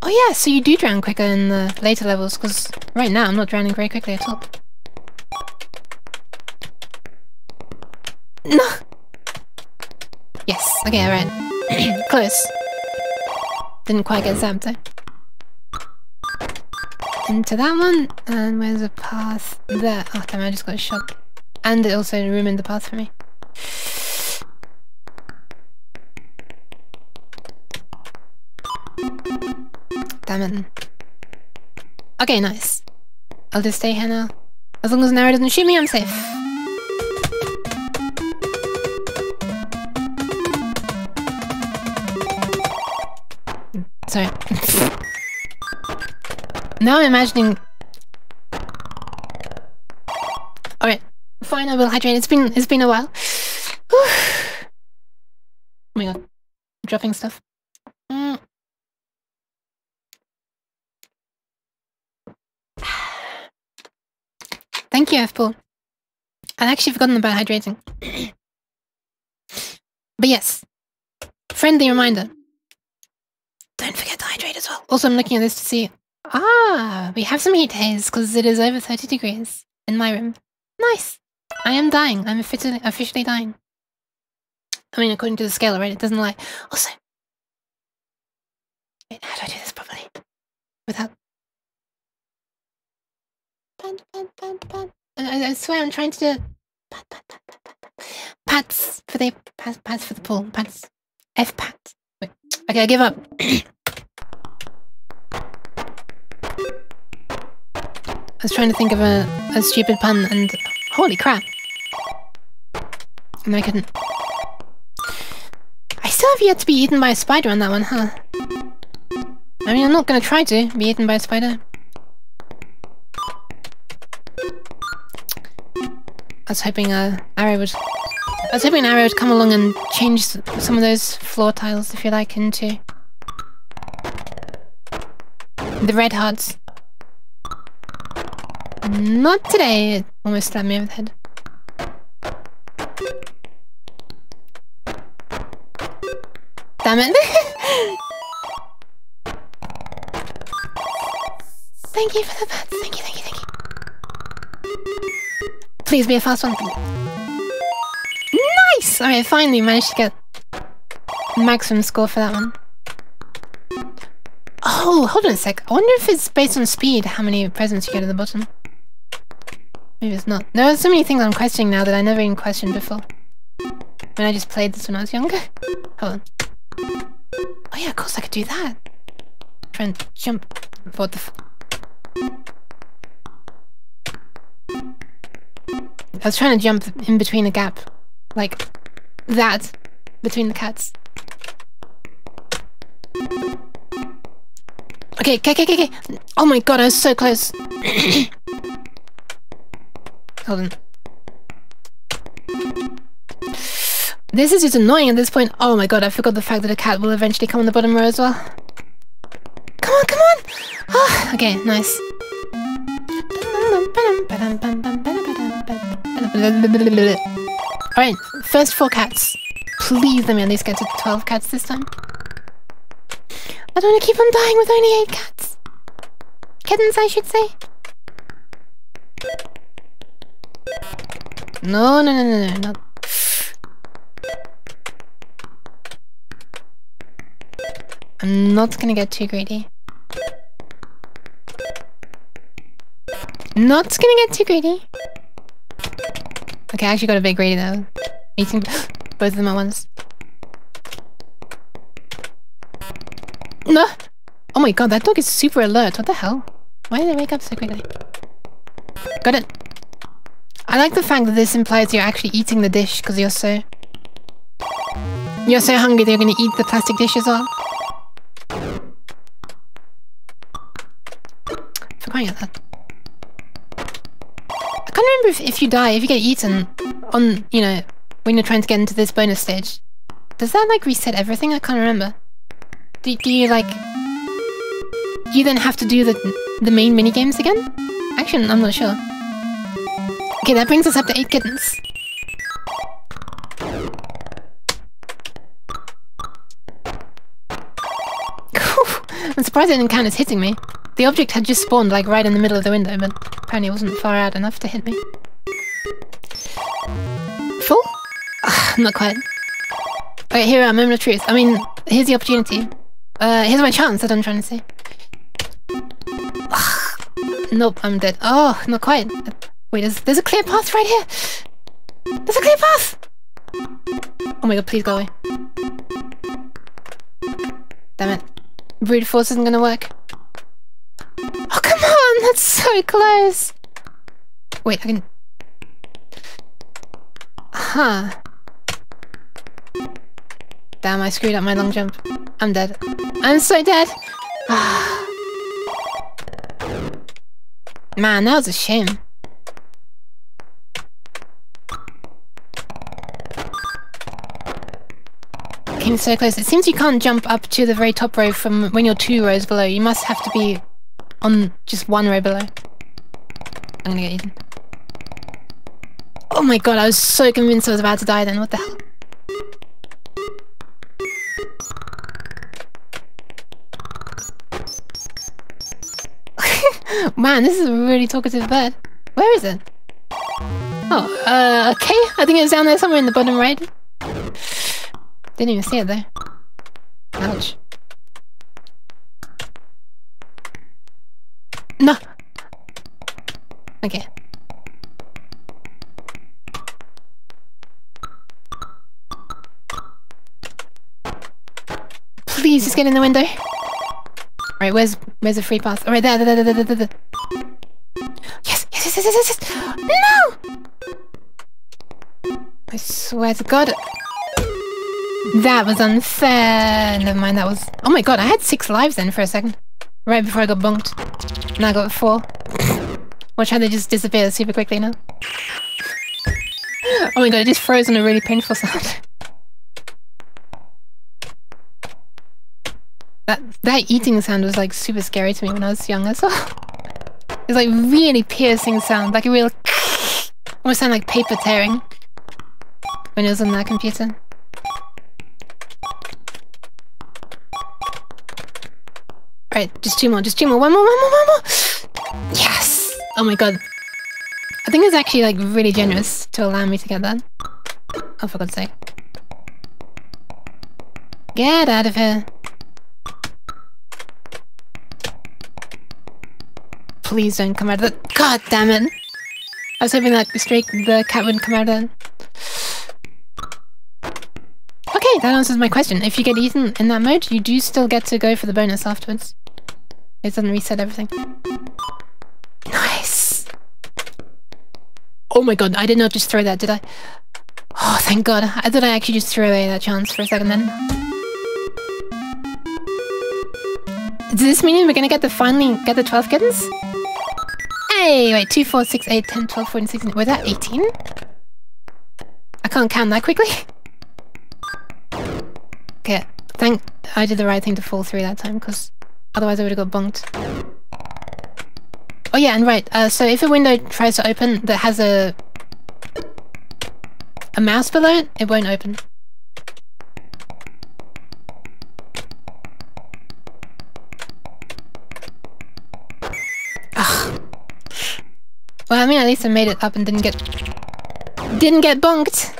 Oh yeah, so you do drown quicker in the later levels, because right now I'm not drowning very quickly at all. No! Yes, okay, alright. Close. Didn't quite get zapped though. Into that one, and where's the path? There. Oh damn, I just got shot. And it also ruined the path for me. Damn it. Okay, nice. I'll just stay here now. As long as Nara doesn't shoot me, I'm safe. Now I'm imagining... Alright, fine, I will hydrate. It's been, it's been a while. oh my god. Dropping stuff. Mm. Thank you, F-Pool. I'd actually forgotten about hydrating. but yes, friendly reminder. Don't forget to hydrate as well. Also, I'm looking at this to see... Ah, we have some heat haze because it is over 30 degrees in my room. Nice. I am dying. I'm officially, officially dying. I mean, according to the scale, right? It doesn't lie. Also... Wait, how do I do this properly? Without... Pan, pan, pan, pan. I, I swear I'm trying to do... Pat, pat, pat, pat, pat, pat. Pats for the... Pats, pats for the pool. Pats. F-pat. Wait. Okay, I give up. I was trying to think of a, a stupid pun and holy crap. And I couldn't. I still have yet to be eaten by a spider on that one, huh? I mean, I'm not gonna try to be eaten by a spider. I was hoping uh, Arrow would... I was hoping an Arrow would come along and change some of those floor tiles, if you like, into... The red hearts. Not today. It almost slapped me over the head. Damn it. Thank you for the bats. Thank you, thank you, thank you. Please be a fast one. Nice! Alright, finally managed to get maximum score for that one. Oh, hold on a sec. I wonder if it's based on speed, how many presents you get at the bottom. Maybe it's not. There are so many things I'm questioning now that I never even questioned before. When I just played this when I was younger. Hold on. Oh yeah, of course I could do that. Try and jump. What the I was trying to jump in between a gap. Like that. Between the cats. Okay, okay, okay, okay. Oh my god, I was so close. Hold on. This is just annoying at this point. Oh my god, I forgot the fact that a cat will eventually come on the bottom row as well. Come on, come on! Ah, okay, nice. Alright, first four cats. Please let me at least get to 12 cats this time. I don't want to keep on dying with only 8 cats. Kittens, I should say. No, no, no, no, no, not. I'm not gonna get too greedy. Not gonna get too greedy. Okay, I actually got a bit greedy though. Eating both of them at once. No! Oh my god, that dog is super alert. What the hell? Why did they wake up so quickly? Got it. I like the fact that this implies you're actually eating the dish because you're so... You're so hungry that you're gonna eat the plastic dish as well. For. I can't remember if, if you die, if you get eaten on, you know, when you're trying to get into this bonus stage. Does that like reset everything? I can't remember. Do, do you like... You then have to do the, the main minigames again? Actually, I'm not sure. Okay, that brings us up to 8 kittens. I'm surprised it didn't count as hitting me. The object had just spawned like right in the middle of the window, but apparently it wasn't far out enough to hit me. Full? Ugh, not quite. Okay, here, a moment of truth. I mean, here's the opportunity. Uh, here's my chance, what I'm trying to say. Ugh. Nope, I'm dead. Oh, not quite. Wait, there's, there's a clear path right here! There's a clear path! Oh my god, please go away. Damn it. Brute force isn't gonna work. Oh, come on! That's so close! Wait, I can... Huh. Damn, I screwed up my long jump. I'm dead. I'm so dead! Man, that was a shame. So close. It seems you can't jump up to the very top row from when you're two rows below. You must have to be on just one row below. I'm gonna get eaten. Oh my god, I was so convinced I was about to die then. What the hell? Man, this is a really talkative bird. Where is it? Oh, uh, okay. I think it's down there somewhere in the bottom right. Didn't even see it there. Ouch. No! Okay. Please just get in the window. Right, where's where's the free path? Alright, there, there, there, there, there, there. Yes, yes, yes, yes, yes, yes! No! I swear to God. That was unfair. Never mind, that was... Oh my god, I had six lives then for a second. Right before I got bunked. And I got four. Watch how they just disappear super quickly now. Oh my god, it just froze on a really painful sound. That that eating sound was like super scary to me when I was young as well. It's like really piercing sound, like a real almost sound like paper tearing when it was on that computer. Right, just two more, just two more, one more, one more, one more! Yes! Oh my god. I think it's actually like really generous to allow me to get that. Oh, for God's sake. Get out of here. Please don't come out of the- God damn it! I was hoping that the straight the cat wouldn't come out of it. Okay, that answers my question. If you get eaten in that mode, you do still get to go for the bonus afterwards. It doesn't reset everything. Nice! Oh my god, I did not just throw that, did I? Oh, thank god. I thought I actually just threw away that chance for a second then. Does this mean we're gonna get the finally get the 12 kittens? Hey, wait, 2, 4, 6, 8, 10, 12, 14, 16. Was that 18? I can't count that quickly. Thank I did the right thing to fall through that time, because otherwise I would have got bonked. Oh yeah, and right, uh, so if a window tries to open that has a a mouse below it, it won't open. Ugh. Well, I mean, at least I made it up and didn't get... Didn't get bonked!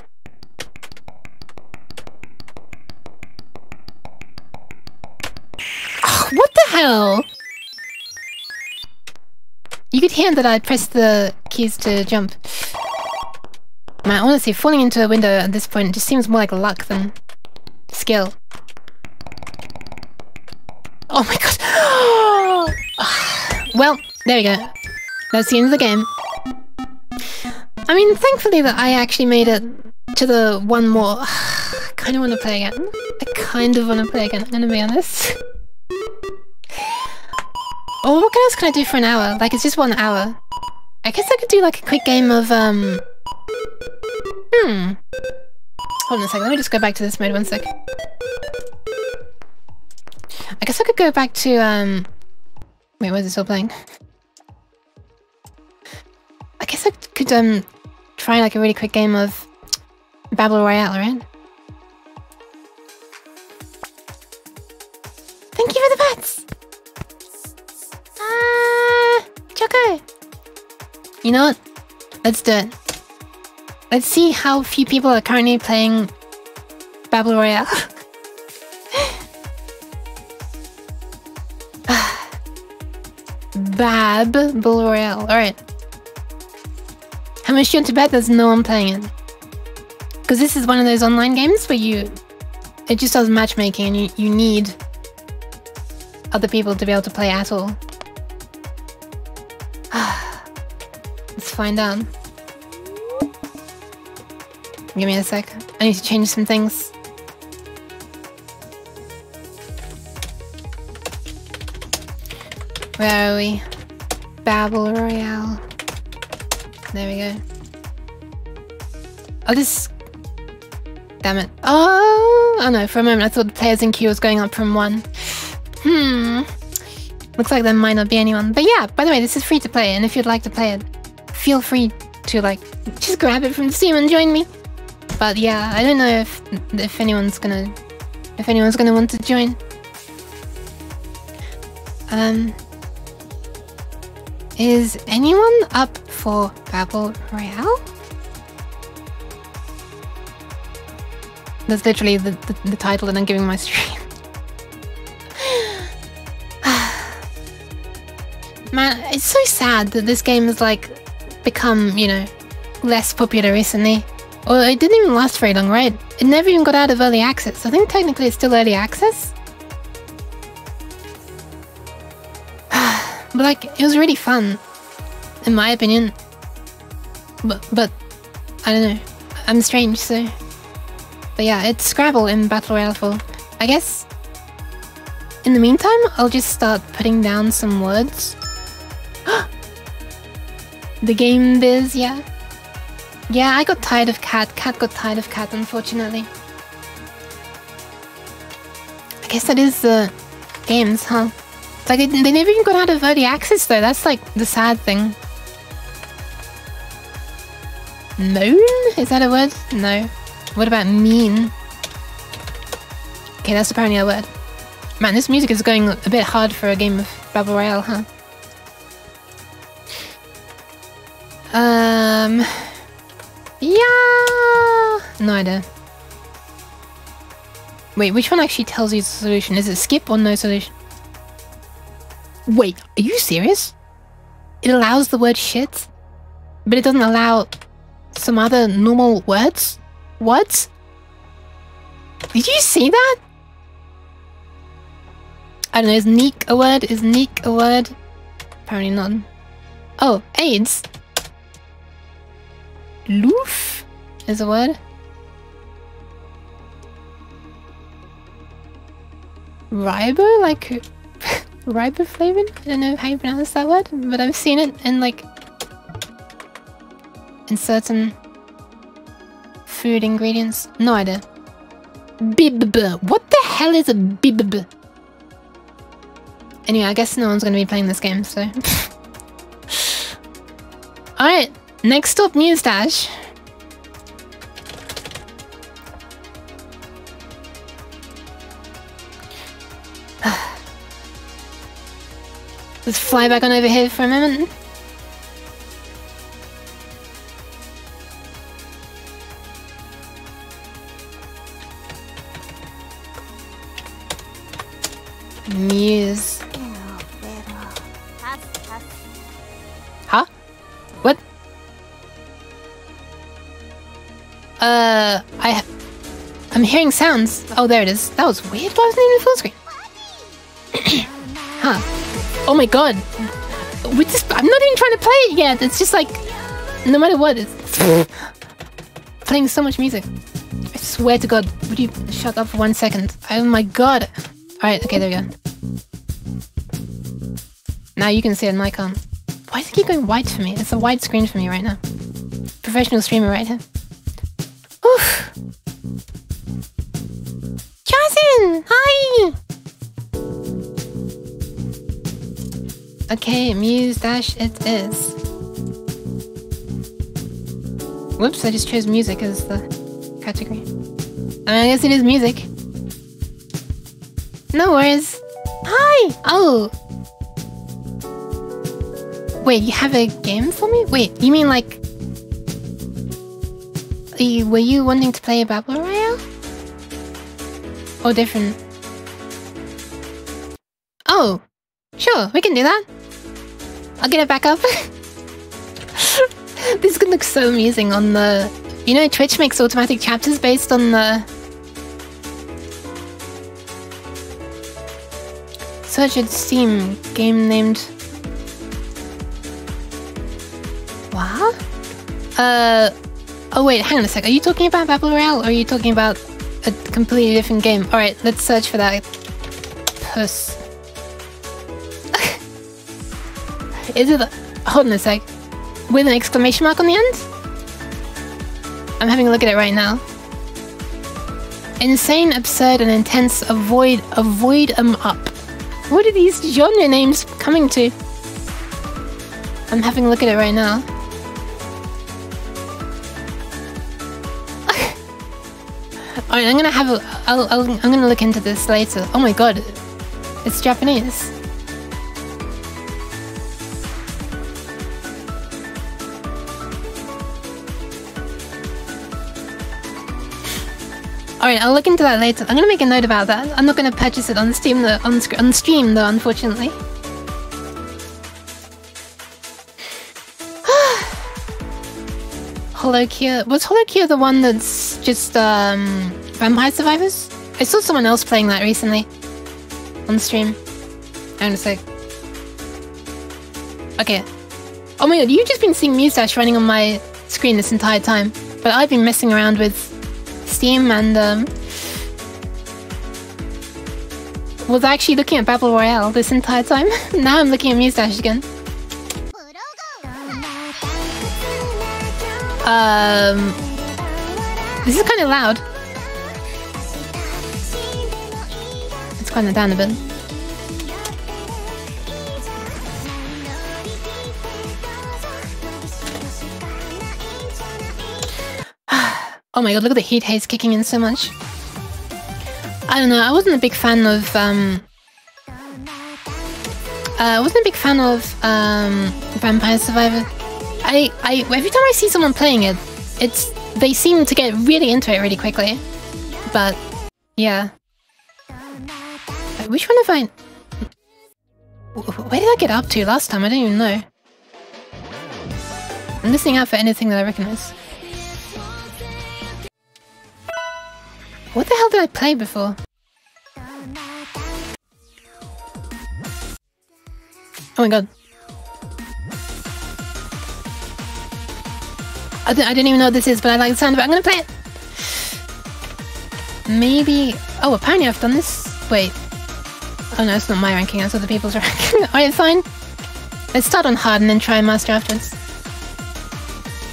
That I pressed the keys to jump. Man, honestly, falling into a window at this point just seems more like luck than skill. Oh my god! Ah, well, there we go. That's the end of the game. I mean, thankfully that I actually made it to the one more. I kind of want to play again. I kind of want to play again, I'm gonna be honest. Oh, what else can I do for an hour? Like, it's just one hour. I guess I could do like a quick game of, um... Hmm. Hold on a second, let me just go back to this mode one sec. I guess I could go back to, um... Wait, where's it still playing? I guess I could, um, try like a really quick game of Babble Royale, right? Thank you for the bats! Choco! You know what? Let's do it. Let's see how few people are currently playing Babble Royale. Bab Babble Royale. Alright. How much you want to bet there's no one playing it? Because this is one of those online games where you... It just does matchmaking and you, you need other people to be able to play at all. Let's find out. Give me a sec. I need to change some things. Where are we? Babble Royale. There we go. I'll just... Damn it. Oh, oh no, for a moment I thought the players in queue was going up from one. Hmm. Looks like there might not be anyone. But yeah, by the way, this is free to play, and if you'd like to play it, feel free to like, just grab it from Steam and join me. But yeah, I don't know if if anyone's gonna if anyone's gonna want to join. Um, is anyone up for Babble Royale? That's literally the, the, the title that I'm giving my stream. Man, it's so sad that this game has like become, you know, less popular recently. Well, it didn't even last very long, right? It never even got out of early access. I think technically it's still early access. but like, it was really fun, in my opinion. But, but, I don't know. I'm strange, so. But yeah, it's Scrabble in Battle Royale 4. I guess, in the meantime, I'll just start putting down some words. The game biz, yeah. Yeah, I got tired of cat. Cat got tired of cat, unfortunately. I guess that is the games, huh? Like, they, they never even got out of early access, though. That's, like, the sad thing. Moan? Is that a word? No. What about mean? Okay, that's apparently a word. Man, this music is going a bit hard for a game of Babble Royale, huh? Um. Yeah. No idea. Wait, which one actually tells you the solution? Is it skip or no solution? Wait, are you serious? It allows the word shit, but it doesn't allow some other normal words? What? Did you see that? I don't know, is neek a word? Is neek a word? Apparently not. Oh, AIDS. Loof is a word. Ribo, like riboflavin? I don't know how you pronounce that word, but I've seen it in like in certain food ingredients. No idea. Bib. What the hell is a bib? Anyway, I guess no one's gonna be playing this game, so. Alright, next up, Muse Dash. Let's fly back on over here for a moment. Muse. Uh, I... I'm hearing sounds. Oh, there it is. That was weird. Why wasn't it in full screen? huh. Oh my god. With this, I'm not even trying to play it yet. It's just like, no matter what, it's playing so much music. I swear to god. Would you shut up for one second? Oh my god. Alright, okay, there we go. Now you can see it and I can't. Why does it keep going white for me? It's a white screen for me right now. Professional streamer right here. Oof! Jason! Hi! Okay, Muse Dash it is. Whoops, I just chose music as the category. I, mean, I guess it is music. No worries. Hi! Oh! Wait, you have a game for me? Wait, you mean like... Were you wanting to play Babble Royale? Or different? Oh! Sure, we can do that. I'll get it back up. this could look so amusing on the... You know, Twitch makes automatic chapters based on the... Search at Steam, game named... What? Uh... Oh wait, hang on a sec. Are you talking about Babble Royale or are you talking about a completely different game? Alright, let's search for that. Puss. Is it... Hold on a sec. With an exclamation mark on the end? I'm having a look at it right now. Insane, absurd, and intense. Avoid, avoid them up. What are these genre names coming to? I'm having a look at it right now. Alright, I'm gonna have a. I'll, I'll, I'm gonna look into this later. Oh my god, it's Japanese. Alright, I'll look into that later. I'm gonna make a note about that. I'm not gonna purchase it on Steam though, on, on stream though, unfortunately. HoloCure. Was HoloCure the one that's just um, Vampire Survivors? I saw someone else playing that recently on stream. Hang on a sec. Okay. Oh my god, you've just been seeing Muse Dash running on my screen this entire time. But I've been messing around with Steam and um, was actually looking at Babble Royale this entire time. now I'm looking at Muse Dash again. Um, this is kind of loud. Let's calm it down a bit. oh my god, look at the heat haze kicking in so much. I don't know, I wasn't a big fan of, um... Uh, I wasn't a big fan of, um, Vampire Survivor. I, I, every time I see someone playing it, it's, they seem to get really into it really quickly. But, yeah. Which one have I... Where did I get up to last time? I don't even know. I'm listening out for anything that I recognize. What the hell did I play before? Oh my god. I don't, I don't even know what this is, but I like the sound of it. I'm gonna play it! Maybe... Oh, apparently I've done this... Wait. Oh no, it's not my ranking, that's other people's ranking. Alright, fine. Let's start on hard and then try master afterwards.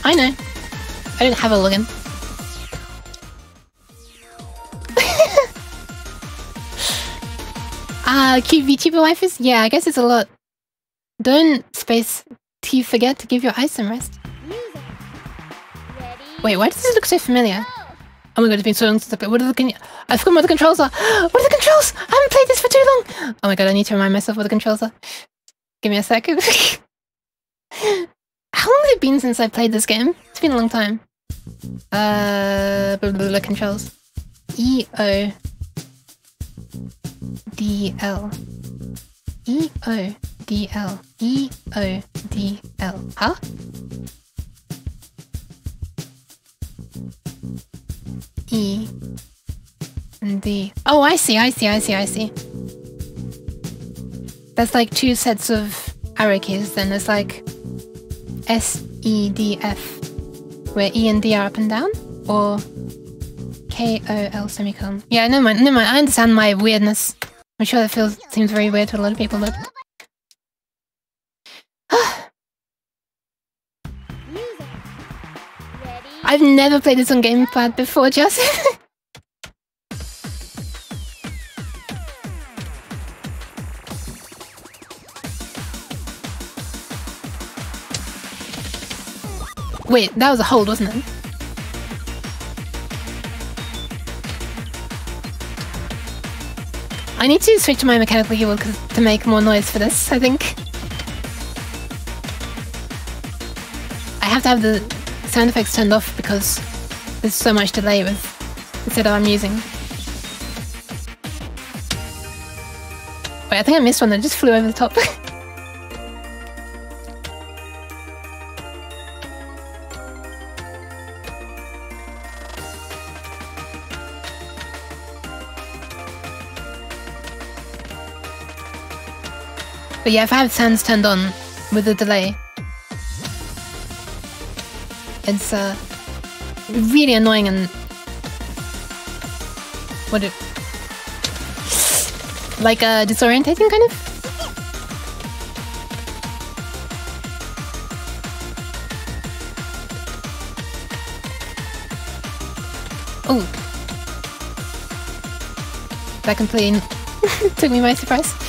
I know. I don't have a login. Ah, uh, cute VTuber wifers? Yeah, I guess it's a lot. Don't space T forget to give your eyes some rest. Wait, why does this look so familiar? Oh my god, it's been so long since I played. What are the con I forgot what the controls are. What are the controls? I haven't played this for too long. Oh my god, I need to remind myself what the controls are. Give me a second. How long has it been since I played this game? It's been a long time. Uh, blah, blah, blah, controls. E O D L E O D L E O D L. Huh? E and D. Oh, I see, I see, I see, I see. That's like two sets of arrow keys, then there's like S, E, D, F, where E and D are up and down, or K, O, L semicolon. Yeah, never mind, never mind, I understand my weirdness. I'm sure that feels seems very weird to a lot of people, but... I've never played this on gamepad before, just. Wait, that was a hold, wasn't it? I need to switch to my mechanical keyboard to make more noise for this, I think. I have to have the sound effects turned off because there's so much delay with the setup I'm using. Wait, I think I missed one that just flew over the top. But yeah, if I have sounds turned on with a delay, it's uh, really annoying and what it like uh, disorientating kind of. Oh, that completely took me by surprise.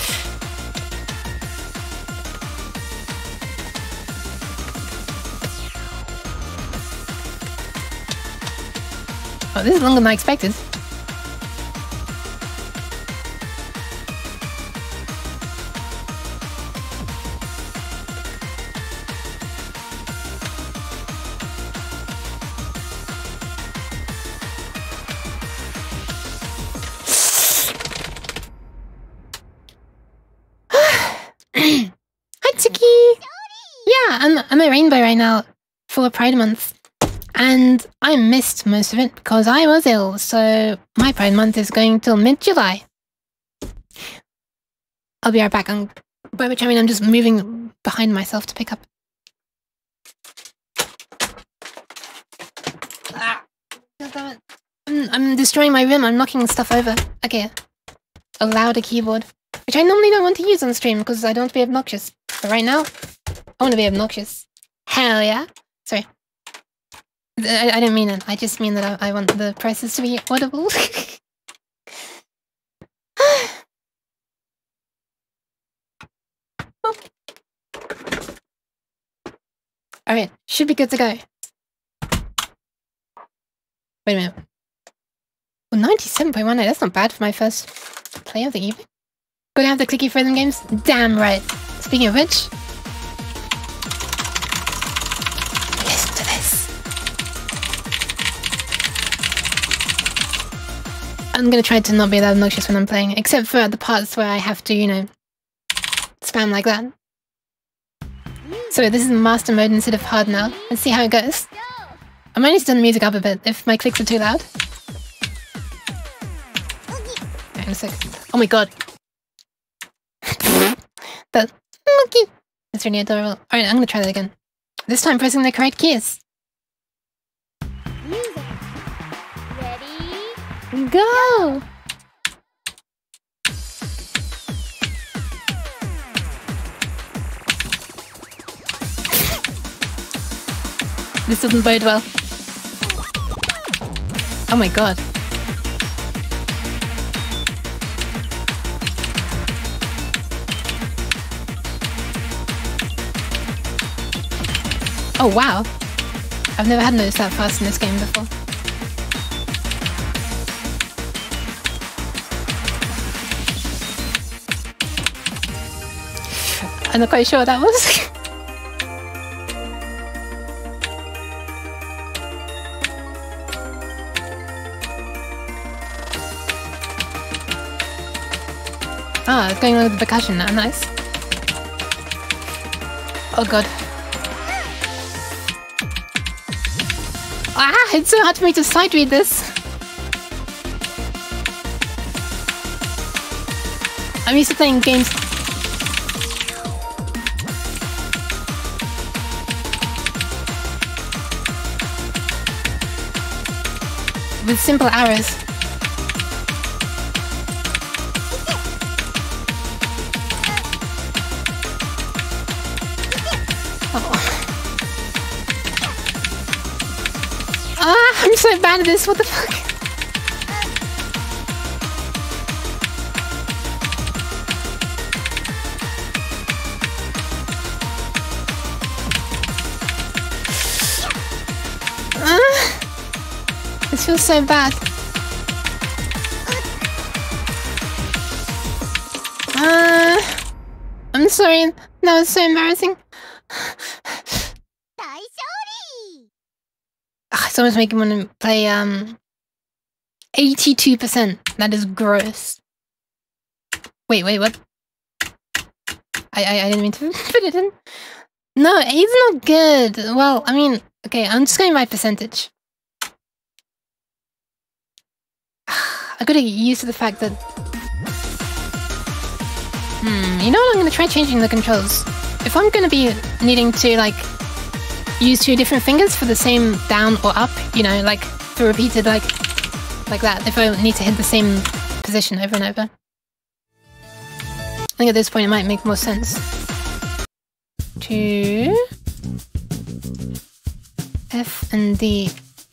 Oh, this is longer than I expected. Hi, I'm, I'm a rainbow right now for Pride Month. And I missed most of it because I was ill, so my Pride Month is going till mid-July. I'll be right back, and by which I mean I'm just moving behind myself to pick up. Ah, I'm, I'm destroying my room, I'm knocking stuff over. Okay, a louder keyboard, which I normally don't want to use on stream because I don't want to be obnoxious. But right now, I want to be obnoxious. Hell yeah. Sorry. I, I didn't mean it. I just mean that I, I want the prices to be audible. Alright, oh. should be good to go. Wait a minute. Well, 97.18, that's not bad for my first play of the evening. Gonna have the clicky frozen games? Damn right. Speaking of which, I'm gonna try to not be that obnoxious when I'm playing, except for the parts where I have to, you know, spam like that. So this is master mode instead of hard now. Let's see how it goes. I might need to turn the music up a bit if my clicks are too loud. Wait a sec. Oh my god. that monkey. It's really adorable. Alright, I'm gonna try that again. This time pressing the correct keys. Go! This doesn't bode well. Oh my god. Oh wow. I've never had noticed that fast in this game before. I'm not quite sure what that was. ah, it's going on with the percussion now, nice. Oh god. Ah, it's so hard for me to sight read this. I'm used to playing games with simple arrows. Oh. Ah, I'm so bad at this. What the fuck? So bad. Uh, I'm sorry. That was so embarrassing. Ugh, someone's making me want to play um 82%. That is gross. Wait, wait, what? I, I, I didn't mean to put it in. No, it's not good. Well, I mean, okay, I'm just going by percentage. I gotta get used to the fact that... Hmm, you know what? I'm gonna try changing the controls. If I'm gonna be needing to, like, use two different fingers for the same down or up, you know, like, for repeated, like, like that, if I need to hit the same position over and over. I think at this point it might make more sense. Two... F and D,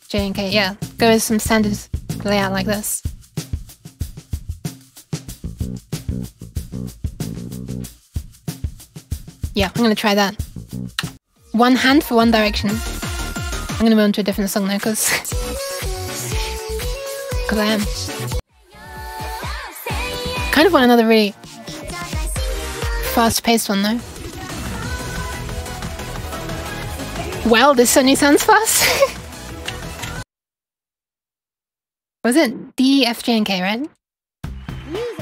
J and K, yeah. Go with some standard layout like this. Yeah, I'm gonna try that. One hand for one direction. I'm gonna move on to a different song now, because... Because I am. Kind of want another really fast-paced one, though. Well, this certainly sounds fast. Was it D, F, J, and K, right?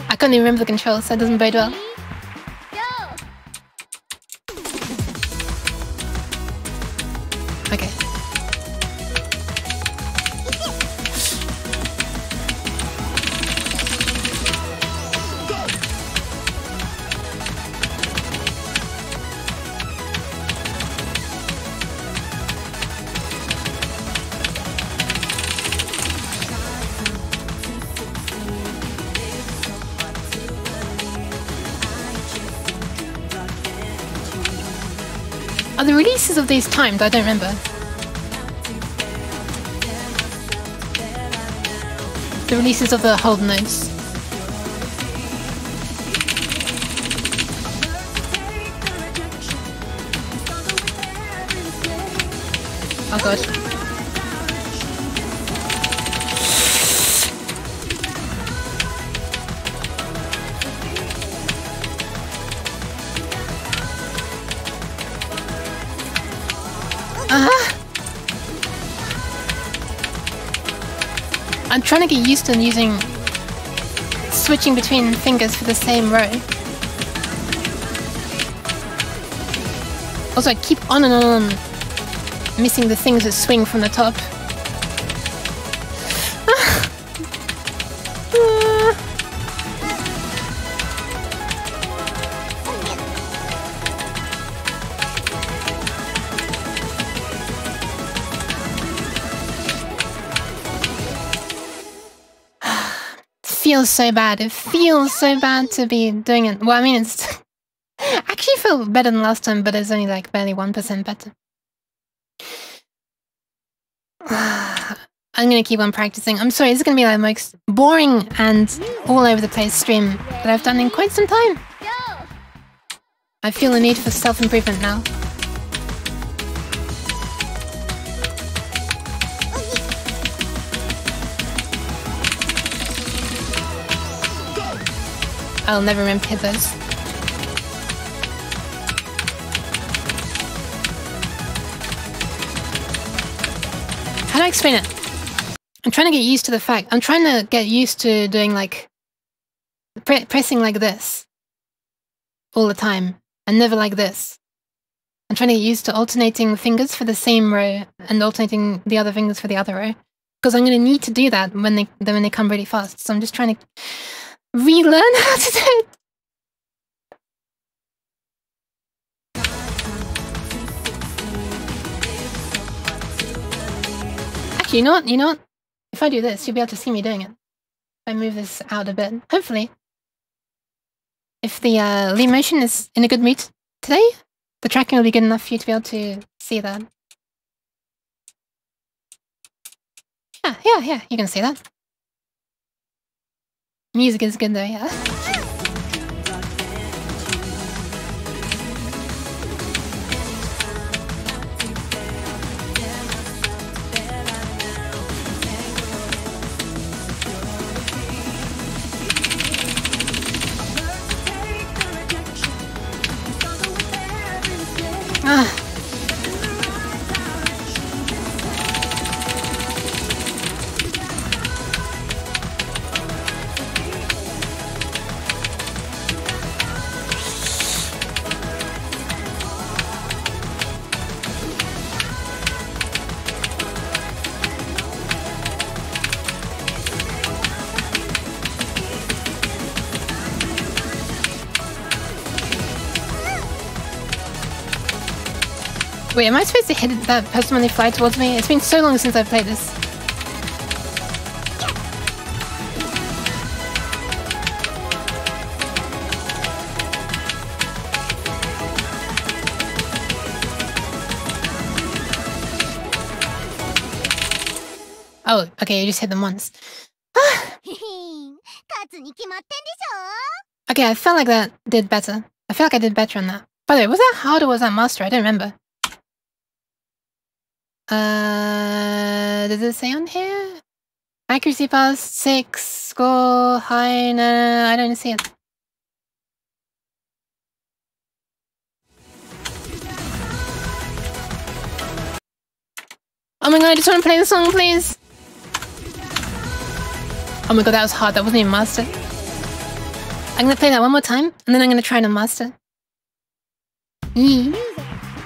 I can't even remember the controls, so that doesn't bode well. Are the releases of these timed? I don't remember. The releases of the hold notes. Oh god. Trying to get used to using switching between fingers for the same row. Also, I keep on and on missing the things that swing from the top. Feels so bad. It feels so bad to be doing it. Well, I mean, it's actually feel better than last time, but it's only like barely 1% better. I'm gonna keep on practicing. I'm sorry, this is gonna be like the most boring and all over the place stream that I've done in quite some time. I feel the need for self-improvement now. I'll never remember those. How do I explain it? I'm trying to get used to the fact. I'm trying to get used to doing like pre pressing like this all the time and never like this. I'm trying to get used to alternating fingers for the same row and alternating the other fingers for the other row because I'm going to need to do that when they when they come really fast. So I'm just trying to relearn how to do it. Actually, you know what? You know what? If I do this, you'll be able to see me doing it. If I move this out a bit, hopefully. If the uh, Leap Motion is in a good mood today, the tracking will be good enough for you to be able to see that. Yeah, yeah, yeah, you can see that. Music is good though, yeah. Wait, am I supposed to hit that person when they fly towards me? It's been so long since I've played this. Oh, okay, you just hit them once. okay, I felt like that did better. I feel like I did better on that. By the way, was that hard or was that master? I don't remember. Uh, does it say on here? Accuracy pass six, score high. No, I don't see it. Oh my god, I just want to play the song, please. Oh my god, that was hard. That wasn't even master. I'm gonna play that one more time, and then I'm gonna try to master.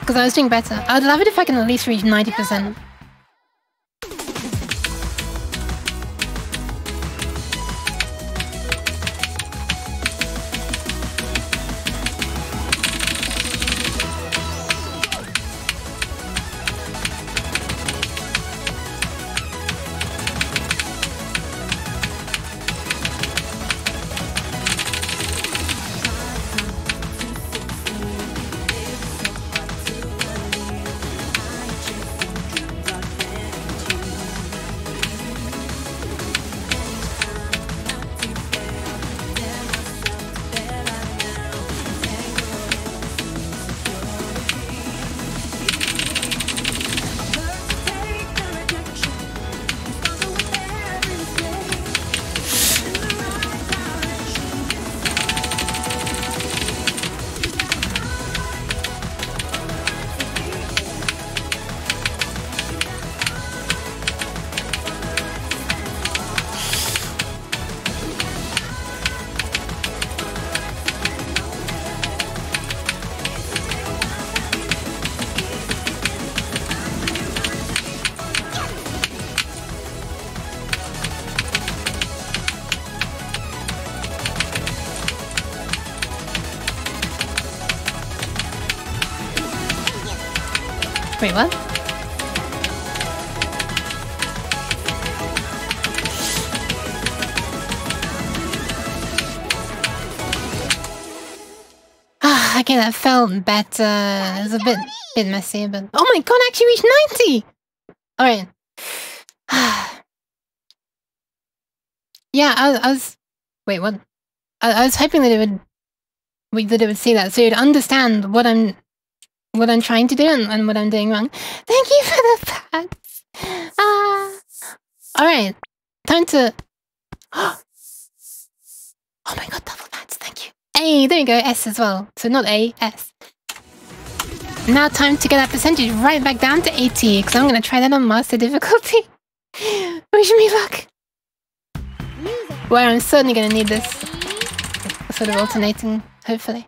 Because I was doing better. I'd love it if I can at least reach 90%. That felt better. It was a bit bit messy, but oh my god, I actually reached 90! Alright. yeah, I, I was wait, what? I, I was hoping that it would we- that it would see that so you'd understand what I'm what I'm trying to do and, and what I'm doing wrong. Thank you for the pats. Ah. Alright. Time to Oh my god, double pats, thank you. A, there you go, S as well. So not A, S. Now time to get that percentage right back down to 80, because I'm gonna try that on master difficulty. Wish me luck. Where I'm certainly gonna need this sort of alternating, hopefully.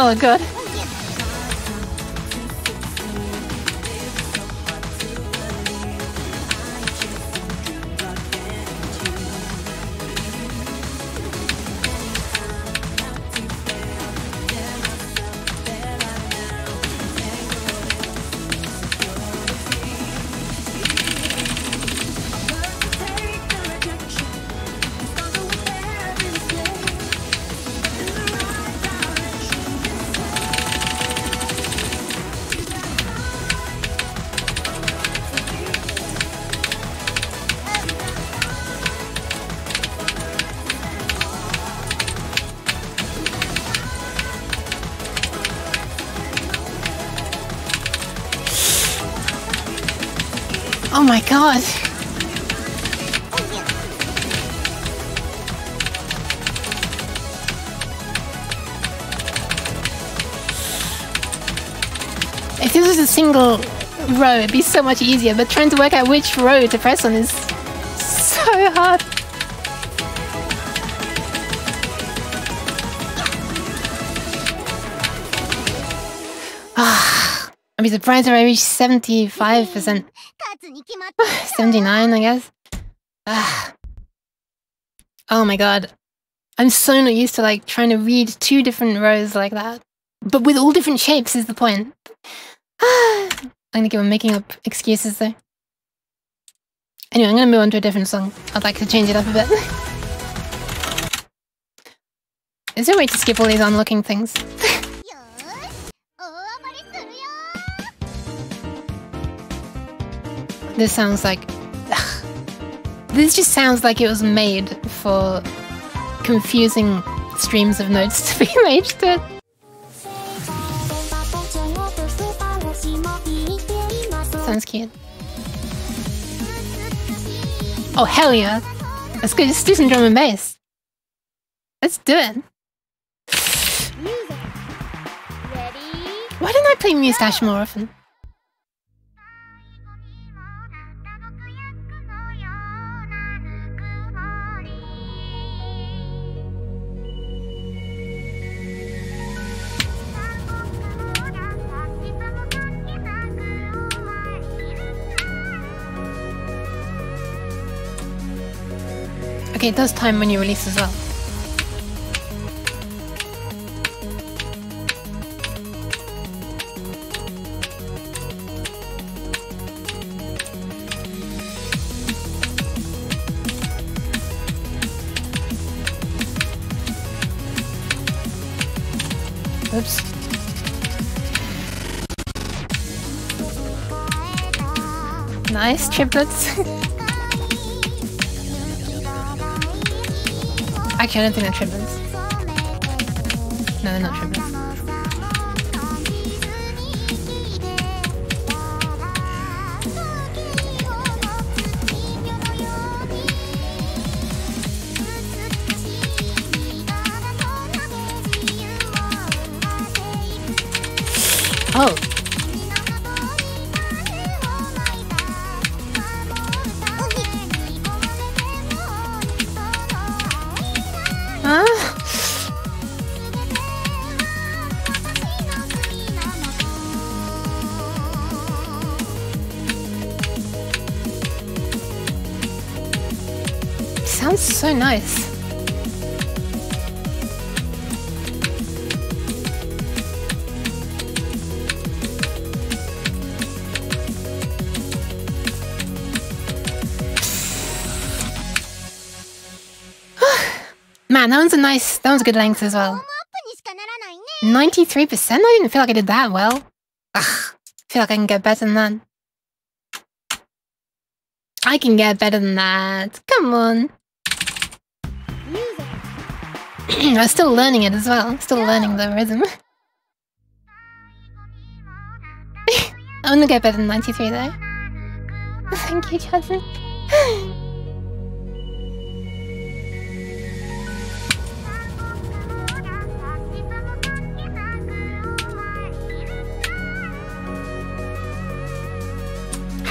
Oh god. God. If this was a single row, it'd be so much easier, but trying to work out which row to press on is so hard. Ah, I'd be surprised if I reached 75%. 79, I guess. Ah. Oh my god. I'm so not used to like trying to read two different rows like that. But with all different shapes is the point. I'm gonna keep on making up excuses though. Anyway, I'm gonna move on to a different song. I'd like to change it up a bit. Is there a way to skip all these unlocking things? This sounds like. Ugh. This just sounds like it was made for confusing streams of notes to be made to it. Sounds cute. Oh, hell yeah. Let's go. Let's do some drum and bass. Let's do it. Why didn't I play Muse Dash more often? Okay, it does time when you release as well. Oops. Nice triplets. I don't think they're triplets. No, they're not triplets. Man, that one's a nice, that one's a good length as well. 93%? I didn't feel like I did that well. Ugh, I feel like I can get better than that. I can get better than that. Come on. I'm still learning it as well. Still learning the rhythm. I'm gonna get better than 93 though. Thank you, Jasmine.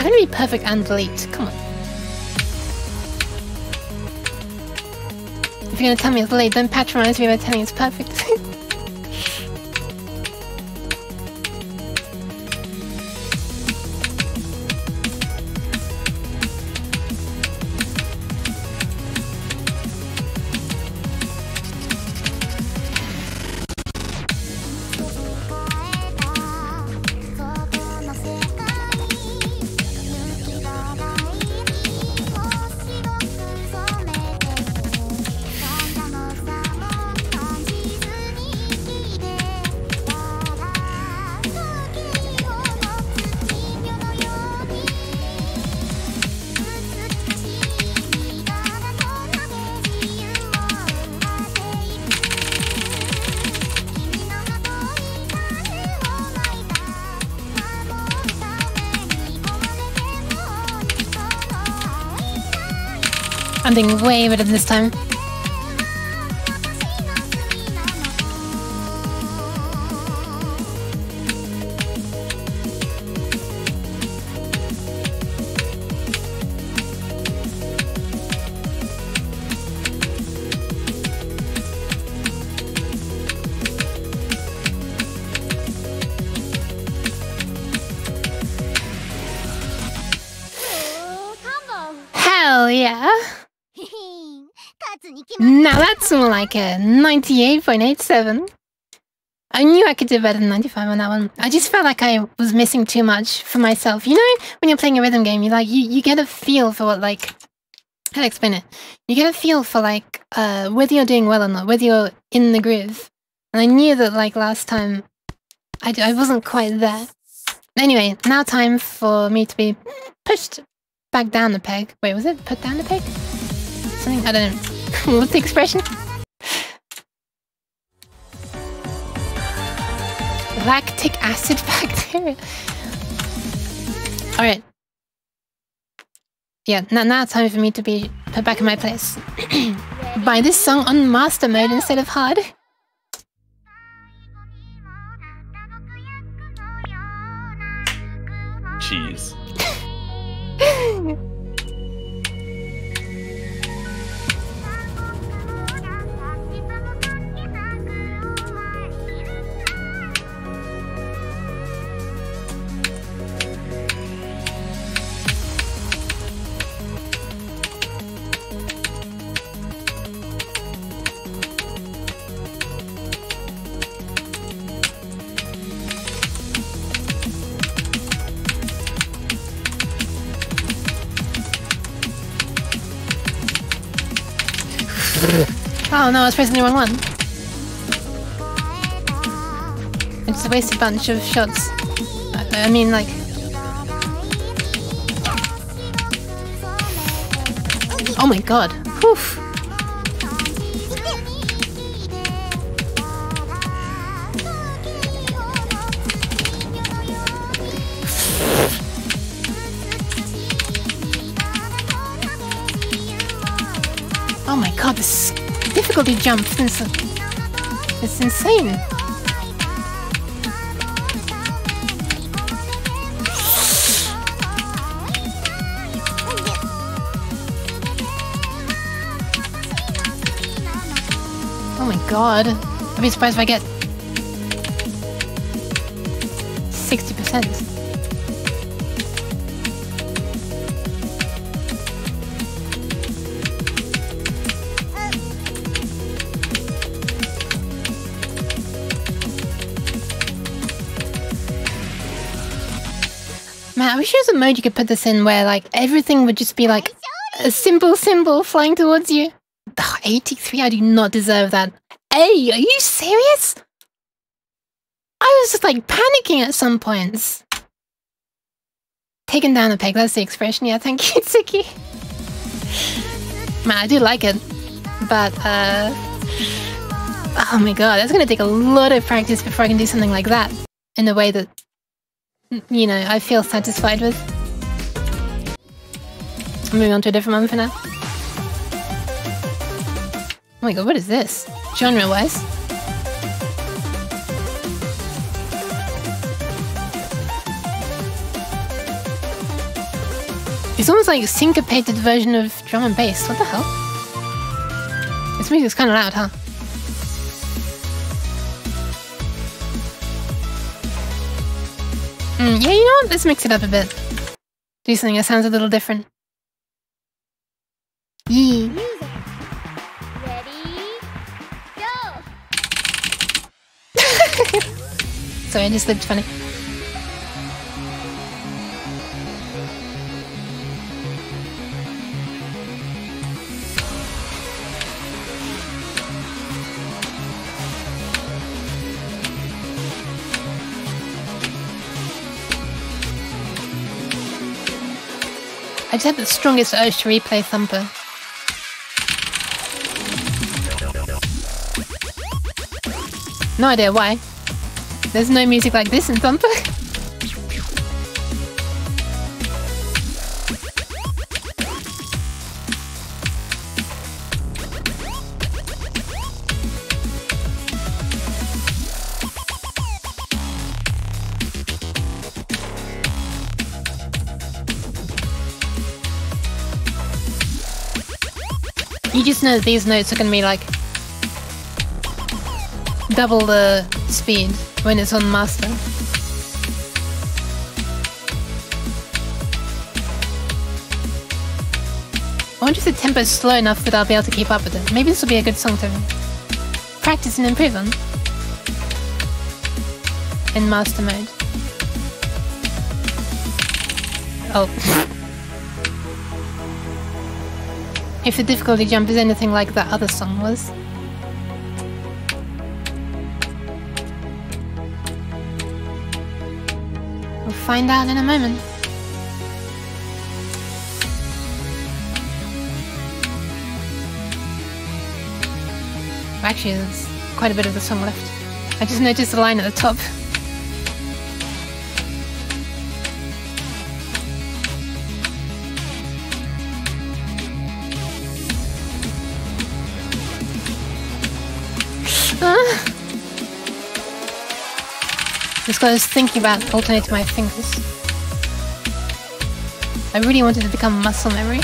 Can it be perfect and delete? Come on. If you're gonna tell me it's late, don't patronize me by telling it's perfect. I'm way better this time. Like a 98.87. I knew I could do better than 95 on that one. I just felt like I was missing too much for myself. You know, when you're playing a rhythm game, you like you, you get a feel for what like how to explain it. You get a feel for like uh whether you're doing well or not, whether you're in the groove. And I knew that like last time I, I wasn't quite there. Anyway, now time for me to be pushed back down the peg. Wait, was it put down the peg? Something I don't know. What's the expression? Lactic acid bacteria. Alright. Yeah, now, now it's time for me to be put back in my place. Buy this song on master mode instead of hard. Cheese. Oh no, I was pressing the wrong one. I just wasted a bunch of shots. I, I mean, like... Oh my god. Whew. Difficulty is it's insane. Oh my god. I'd be surprised if I get 60%. Wish there was a mode you could put this in where like everything would just be like a simple symbol flying towards you. Ugh, 83, I do not deserve that. Hey, are you serious? I was just like panicking at some points. Taken down a peg, that's the expression. Yeah, thank you, Tsuki. Man, I do like it. But, uh... Oh my god, that's gonna take a lot of practice before I can do something like that. In a way that, you know, I feel satisfied with. Moving on to a different one for now. Oh my god, what is this? Genre-wise? It's almost like a syncopated version of drum and bass. What the hell? This music's kind of loud, huh? Mm, yeah, you know what? Let's mix it up a bit. Do something that sounds a little different. Yee. Ready? Go! Sorry, I just looked funny. Just had the strongest urge to replay Thumper. No idea why. There's no music like this in Thumper. Know these notes are gonna be like double the speed when it's on master. I wonder if the tempo is slow enough that I'll be able to keep up with it. Maybe this will be a good song to practice and improve on. In master mode. Oh. if the difficulty jump is anything like that other song was. We'll find out in a moment. Actually, there's quite a bit of the song left. I just noticed the line at the top. Just got us thinking about alternating my fingers. I really wanted to become muscle memory.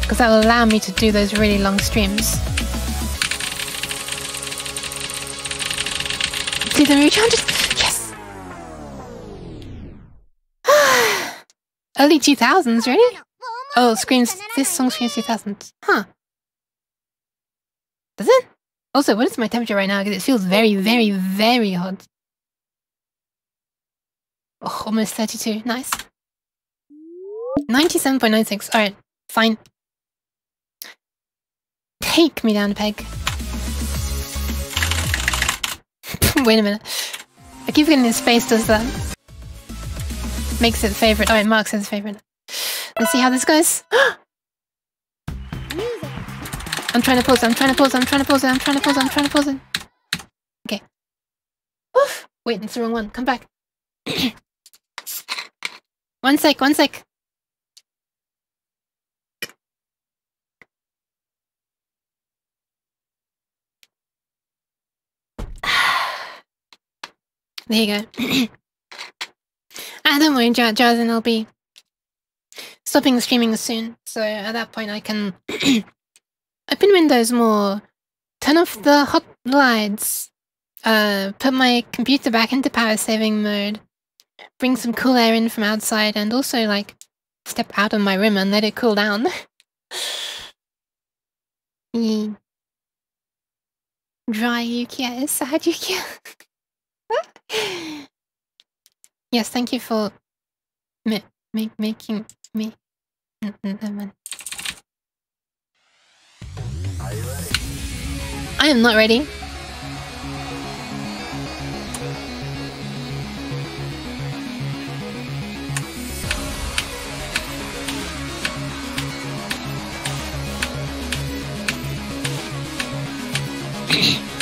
Because that will allow me to do those really long streams. See the reach Yes! Early 2000s, really? Oh, screams. This song screams 2000s. Huh. Does it? Also, what is my temperature right now? Because it feels very, very, very hot. Oh, almost 32. Nice. 97.96. Alright, fine. Take me down a peg. Wait a minute. I keep getting his face does that. Makes it favorite. Alright, Mark says favorite. Let's see how this goes. I'm trying to pause I'm trying to pause I'm trying to pause I'm trying to pause I'm trying to pause. Okay. Oof. Wait, it's the wrong one. Come back. one sec, one sec. There you go. ah, don't worry, Jars and I'll be stopping streaming soon. So at that point I can open Windows more, turn off the hot lights, uh, put my computer back into power saving mode, bring some cool air in from outside, and also like step out of my room and let it cool down. Ye. Dry Yukia is sad Yukia. yes, thank you for ma making me. I am not ready.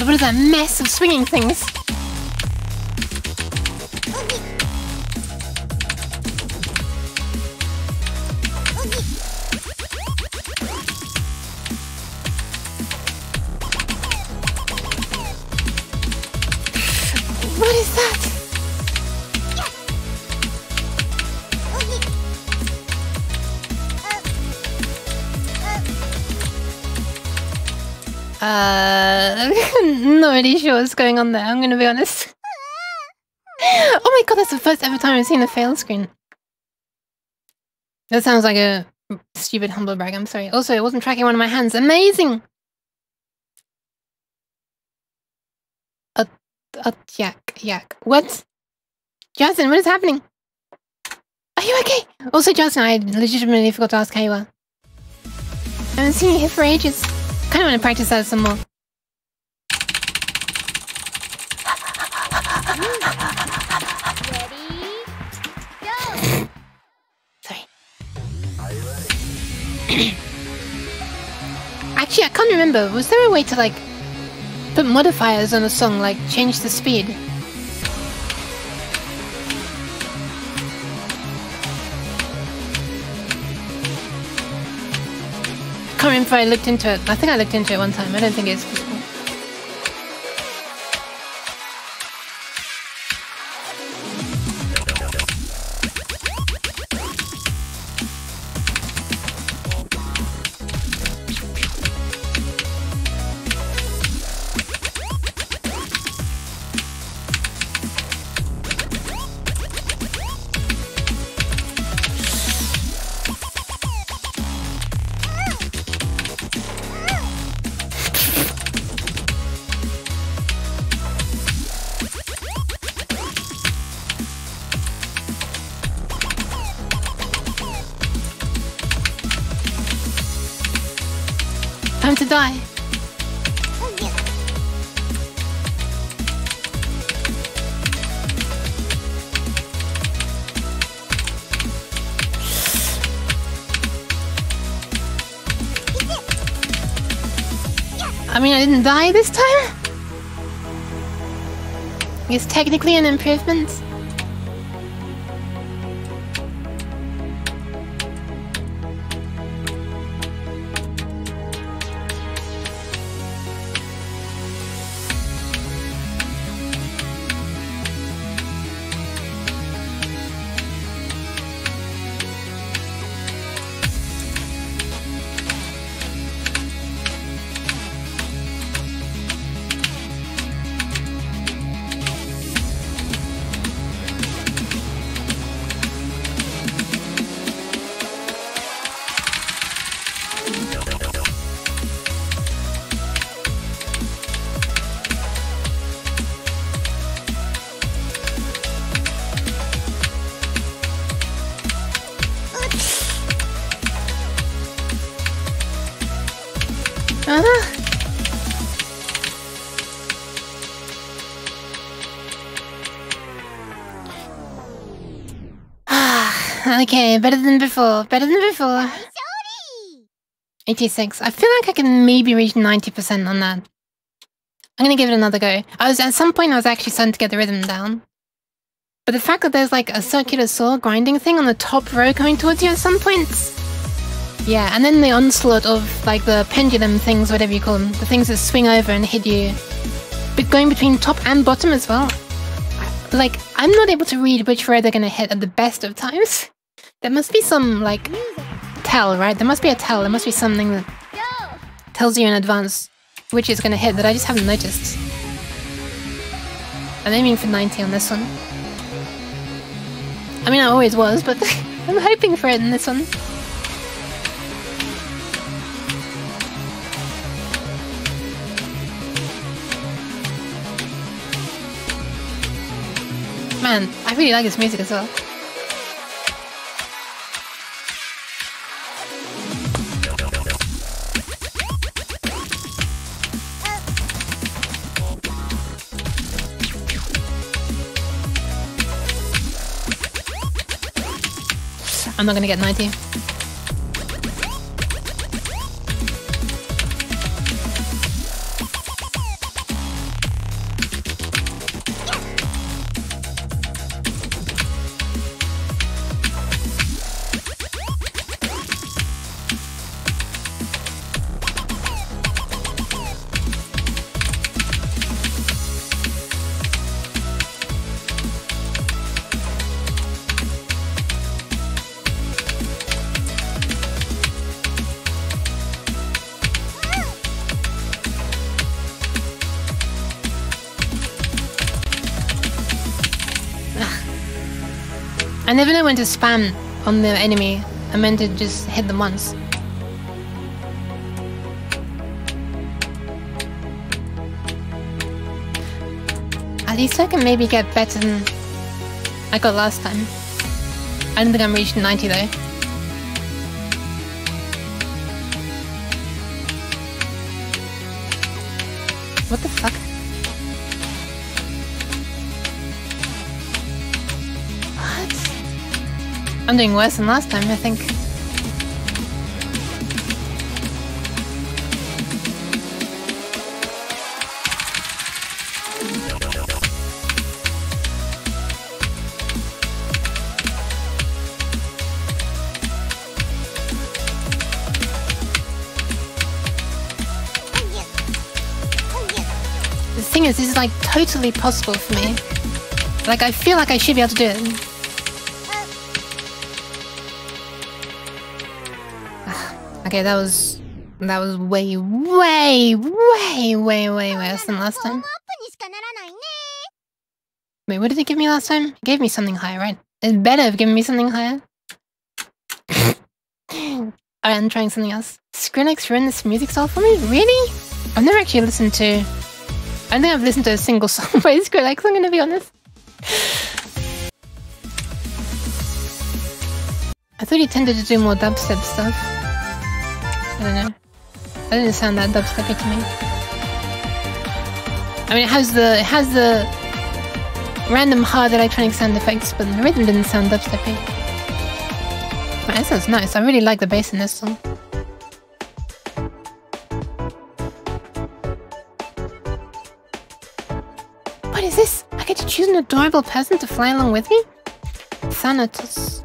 god, what is that mess of swinging things? Uh, I'm not really sure what's going on there, I'm gonna be honest. oh my god, that's the first ever time I've seen a fail screen. That sounds like a stupid humble brag, I'm sorry. Also, it wasn't tracking one of my hands. Amazing! A, a yak, yak. What? Justin, what is happening? Are you okay? Also, Justin, I legitimately forgot to ask how you are. I haven't seen you here for ages. Kind of want to practice that some more. Sorry. Actually, I can't remember. Was there a way to like put modifiers on a song, like change the speed? Can't remember if I looked into it. I think I looked into it one time. I don't think it's die this time? It's technically an improvement. Okay, better than before. Better than before. 86. I feel like I can maybe reach 90% on that. I'm gonna give it another go. I was at some point I was actually starting to get the rhythm down. But the fact that there's like a circular saw grinding thing on the top row coming towards you at some points. Yeah, and then the onslaught of like the pendulum things, whatever you call them, the things that swing over and hit you. but going between top and bottom as well. Like, I'm not able to read which row they're gonna hit at the best of times. There must be some, like, tell, right? There must be a tell. There must be something that tells you in advance which is gonna hit that I just haven't noticed. I'm aiming for 90 on this one. I mean, I always was, but I'm hoping for it in this one. Man, I really like this music as well. I'm not gonna get 90. Never know when to spam on the enemy. I meant to just hit them once. At least I can maybe get better than I got last time. I don't think I'm reaching 90 though. I'm doing worse than last time, I think. The thing is, this is like totally possible for me. Like, I feel like I should be able to do it. Okay, that was that was way, way, way, way, way worse than last time. Wait, what did it give me last time? It gave me something higher, right? It better have given me something higher. Alright, I'm trying something else. Skrillex ruined this music style for me? Really? I've never actually listened to... I don't think I've listened to a single song by Skrillex, I'm gonna be honest. I thought he tended to do more dubstep stuff. I don't know. That didn't sound that dubsteppy to me. I mean, it has the it has the random hard electronic sound effects, but the rhythm didn't sound dubsteppy. Man, that sounds nice. I really like the bass in this song. What is this? I get to choose an adorable peasant to fly along with me? Thanatos.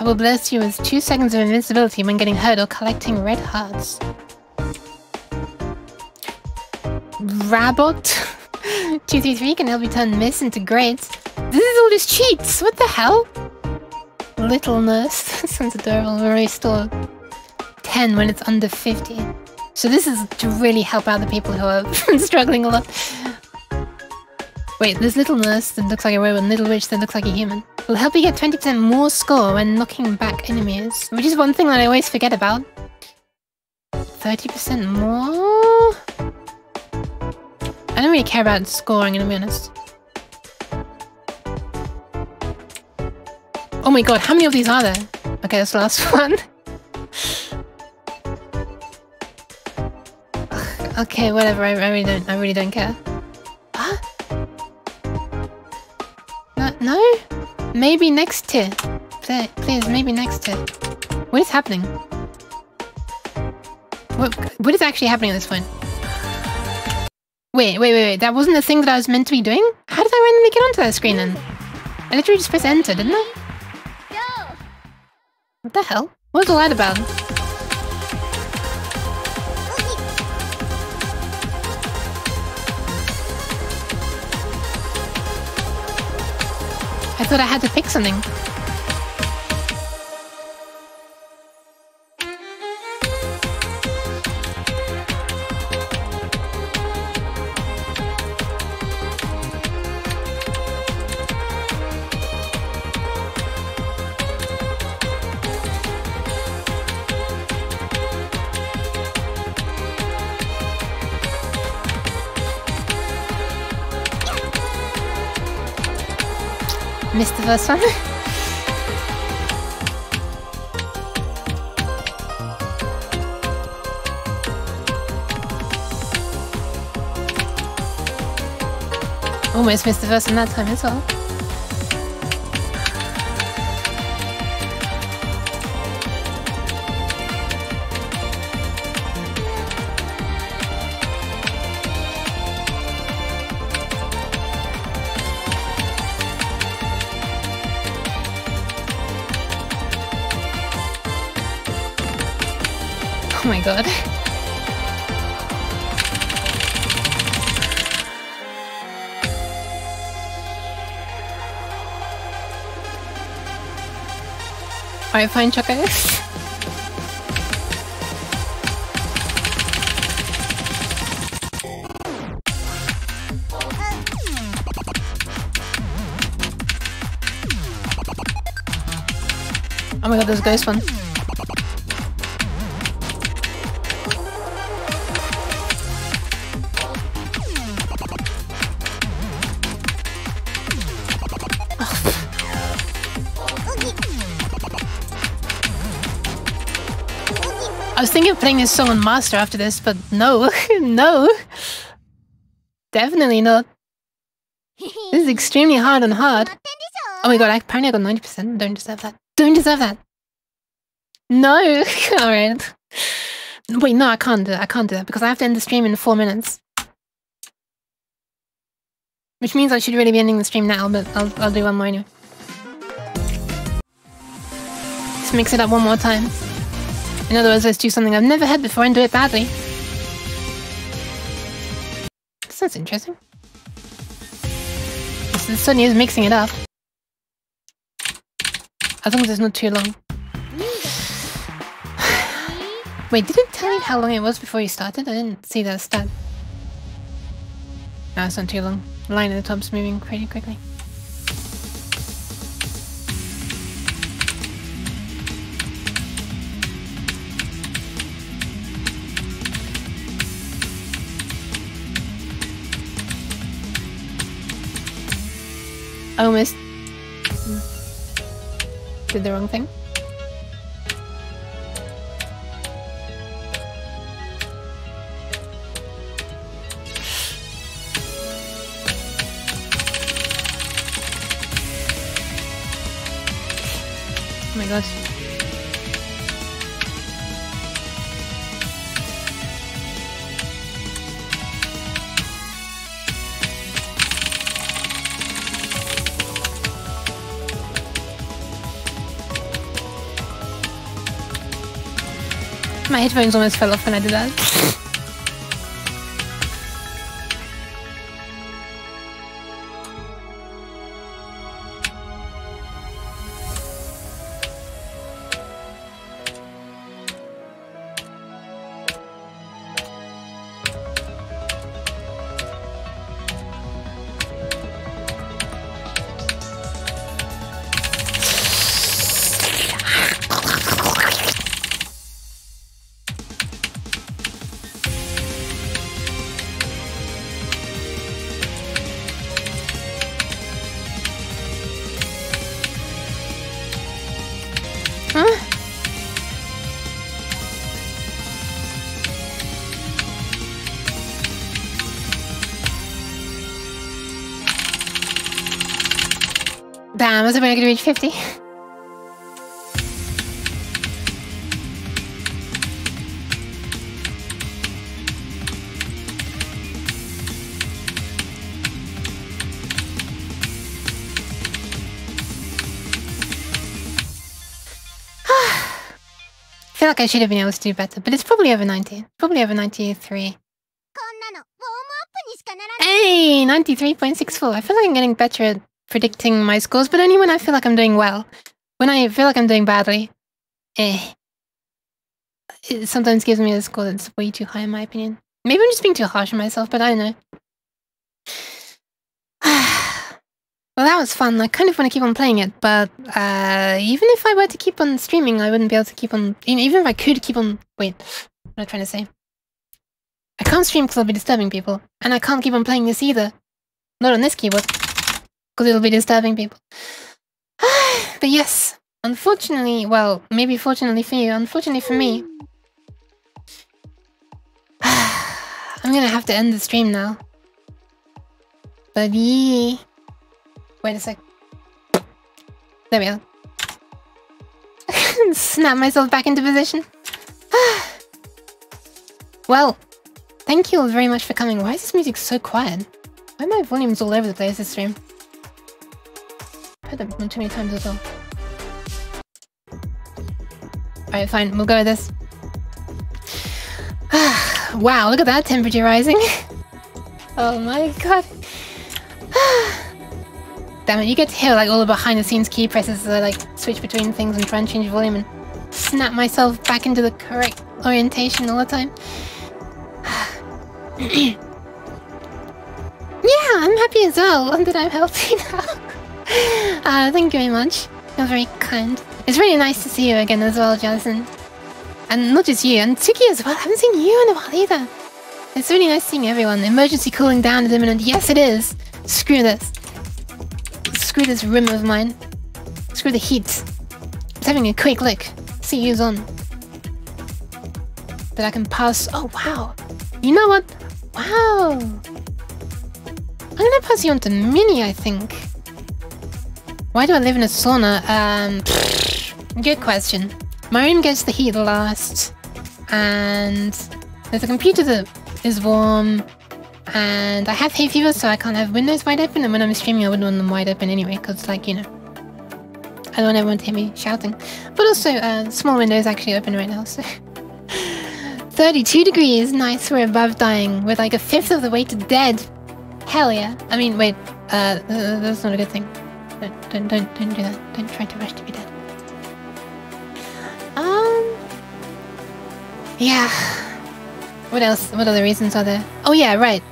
I will bless you with two seconds of invincibility when getting hurt or collecting red hearts. Rabot 233 can help you turn miss into great. This is all just cheats! What the hell? Little nurse. Sounds adorable. We restore 10 when it's under 50. So this is to really help out the people who are struggling a lot. Wait, this little nurse that looks like a robot little witch that looks like a human will help you get 20% more score when knocking back enemies, which is one thing that I always forget about. 30% more? I don't really care about scoring, to be honest. Oh my god, how many of these are there? Okay, that's the last one. okay, whatever, I, I really don't I really don't care. No? Maybe next tier. Please, please, maybe next tier. What is happening? What, what is actually happening at this point? Wait, wait, wait, wait. That wasn't the thing that I was meant to be doing? How did I randomly get onto that screen then? I literally just pressed enter, didn't I? What the hell? What was all that about? Thought I had to pick something. Missed the first one. Almost missed the first one god. Alright, fine, Choco. Oh my god, there's a ghost playing this song on Master after this, but no, no. Definitely not. This is extremely hard on hard. Oh my god, I apparently I got 90%. Don't deserve that. Don't deserve that. No. Alright. Wait, no, I can't do that. I can't do that because I have to end the stream in four minutes. Which means I should really be ending the stream now, but I'll, I'll do one more anyway. Let's mix it up one more time. In other words, let's do something I've never had before and do it badly. Sounds interesting. This certainly is mixing it up. As long as it's not too long. Wait, did it tell you how long it was before you started? I didn't see that stat. No, it's not too long. The line at the top's moving pretty quickly. I almost did the wrong thing. My headphones almost fell off when I did that. 50. I feel like I should have been able to do better, but it's probably over 90. Probably over 93. Hey, 93.64. I feel like I'm getting better at predicting my scores, but only when I feel like I'm doing well. When I feel like I'm doing badly, eh. It sometimes gives me a score that's way too high in my opinion. Maybe I'm just being too harsh on myself, but I don't know. well, that was fun. I kind of want to keep on playing it, but uh, even if I were to keep on streaming, I wouldn't be able to keep on... Even if I could keep on... Wait, what am I trying to say? I can't stream because I'll be disturbing people. And I can't keep on playing this either. Not on this keyboard. Because it'll be disturbing people. but yes, unfortunately, well, maybe fortunately for you, unfortunately for me, hmm. I'm gonna have to end the stream now. But yeah. Wait a sec. There we are. Snap myself back into position. well, thank you all very much for coming. Why is this music so quiet? Why are my volumes all over the place this stream? I've heard one too many times as well. Alright, fine, we'll go with this. Ah, wow, look at that temperature rising. oh my god. Damn it, you get to hear like all the behind the scenes key presses as I like switch between things and try and change volume and snap myself back into the correct orientation all the time. yeah, I'm happy as well that I'm healthy now. Uh, thank you very much. You're very kind. It's really nice to see you again as well, Jonathan. And not just you, and Tiki as well. I haven't seen you in a while either. It's really nice seeing everyone. Emergency cooling down is imminent. Yes, it is. Screw this. Screw this rim of mine. Screw the heat. It's having a quick look. See who's on. That I can pass. Oh, wow. You know what? Wow. I'm gonna pass you on to Mini, I think. Why do I live in a sauna? Um, good question. My room gets the heat last, and there's a computer that is warm, and I have hay fever, so I can't have windows wide open, and when I'm streaming, I wouldn't want them wide open anyway, because, like, you know, I don't want everyone to hear me shouting. But also, uh, small windows actually open right now, so... 32 degrees, nice, we're above dying. We're like a fifth of the way to dead. Hell yeah. I mean, wait, uh, that's not a good thing. Don't, don't, don't, don't that. Don't try to rush to be dead. Um. Yeah. What else? What other reasons are there? Oh yeah, right.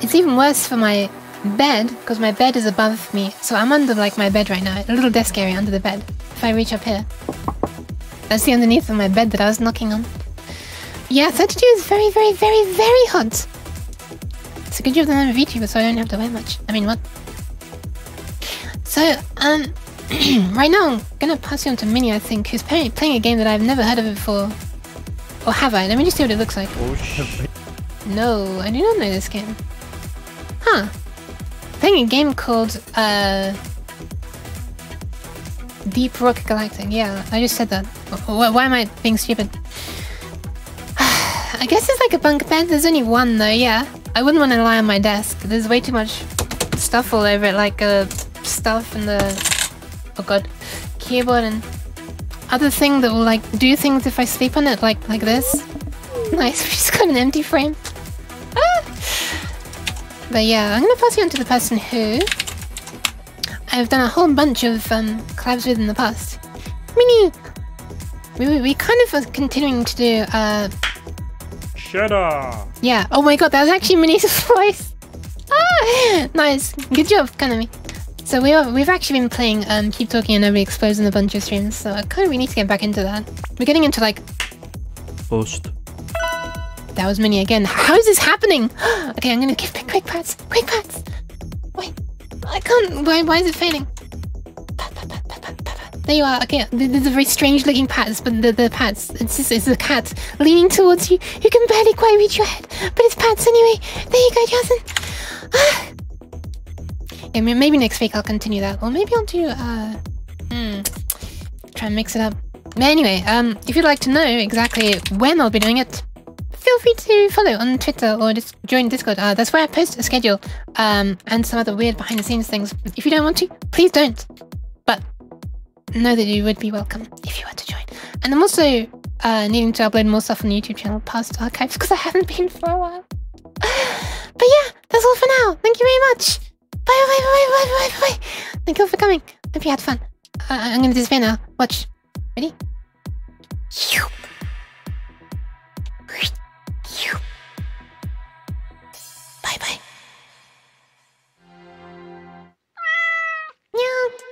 It's even worse for my bed, because my bed is above me. So I'm under like my bed right now. A little desk area under the bed. If I reach up here. That's the underneath of my bed that I was knocking on. Yeah, 32 is very, very, very, very hot. It's a good job that I'm a VTuber so I don't have to wear much. I mean, what? So, um, right now I'm gonna pass you on to Mini, I think, who's playing, playing a game that I've never heard of before. Or have I? Let me just see what it looks like. Oh. No, I do not know this game. Huh. Playing a game called, uh... Deep Rock Galactic. Yeah, I just said that. Why, am I being stupid? I guess it's like a bunk bed. There's only one though, yeah. I wouldn't want to lie on my desk. There's way too much stuff all over it, like, uh stuff and the oh god keyboard and other thing that will like do things if I sleep on it like like this. Nice, we just got an empty frame. Ah! But yeah, I'm gonna pass you on to the person who I've done a whole bunch of um, collabs with in the past. Mini! We, we kind of are continuing to do uh Cheddar. yeah. Oh my god, that was actually Mini's voice. Ah, nice. Good job, Kanami. So we are, we've actually been playing um, Keep Talking and Nobody Explodes in a bunch of streams, so I kind of we need to get back into that. We're getting into like... Post. That was Mini again. How is this happening? okay, I'm gonna give quick quick pats. Quick pats! Wait, I can't... Why, why is it failing? Pat, pat, pat. There you are. Okay, there's a very strange looking pats, but the, the pats, it's just, it's a cat leaning towards you. You can barely quite reach your head, but it's pats anyway. There you go, Justin. Yeah, maybe next week I'll continue that. Or maybe I'll do, uh... Hmm. Try and mix it up. Anyway, um, if you'd like to know exactly when I'll be doing it, feel free to follow on Twitter or just join Discord. Uh, that's where I post a schedule, um, and some other weird behind-the-scenes things. If you don't want to, please don't. But know that you would be welcome if you were to join. And I'm also uh, needing to upload more stuff on the YouTube channel past archives because I haven't been for a while. But yeah, that's all for now. Thank you very much. Bye, bye. Thank you for coming. Hope you had fun. Uh, uh I'm gonna disappear now. Watch. Ready? Bye bye. Meow.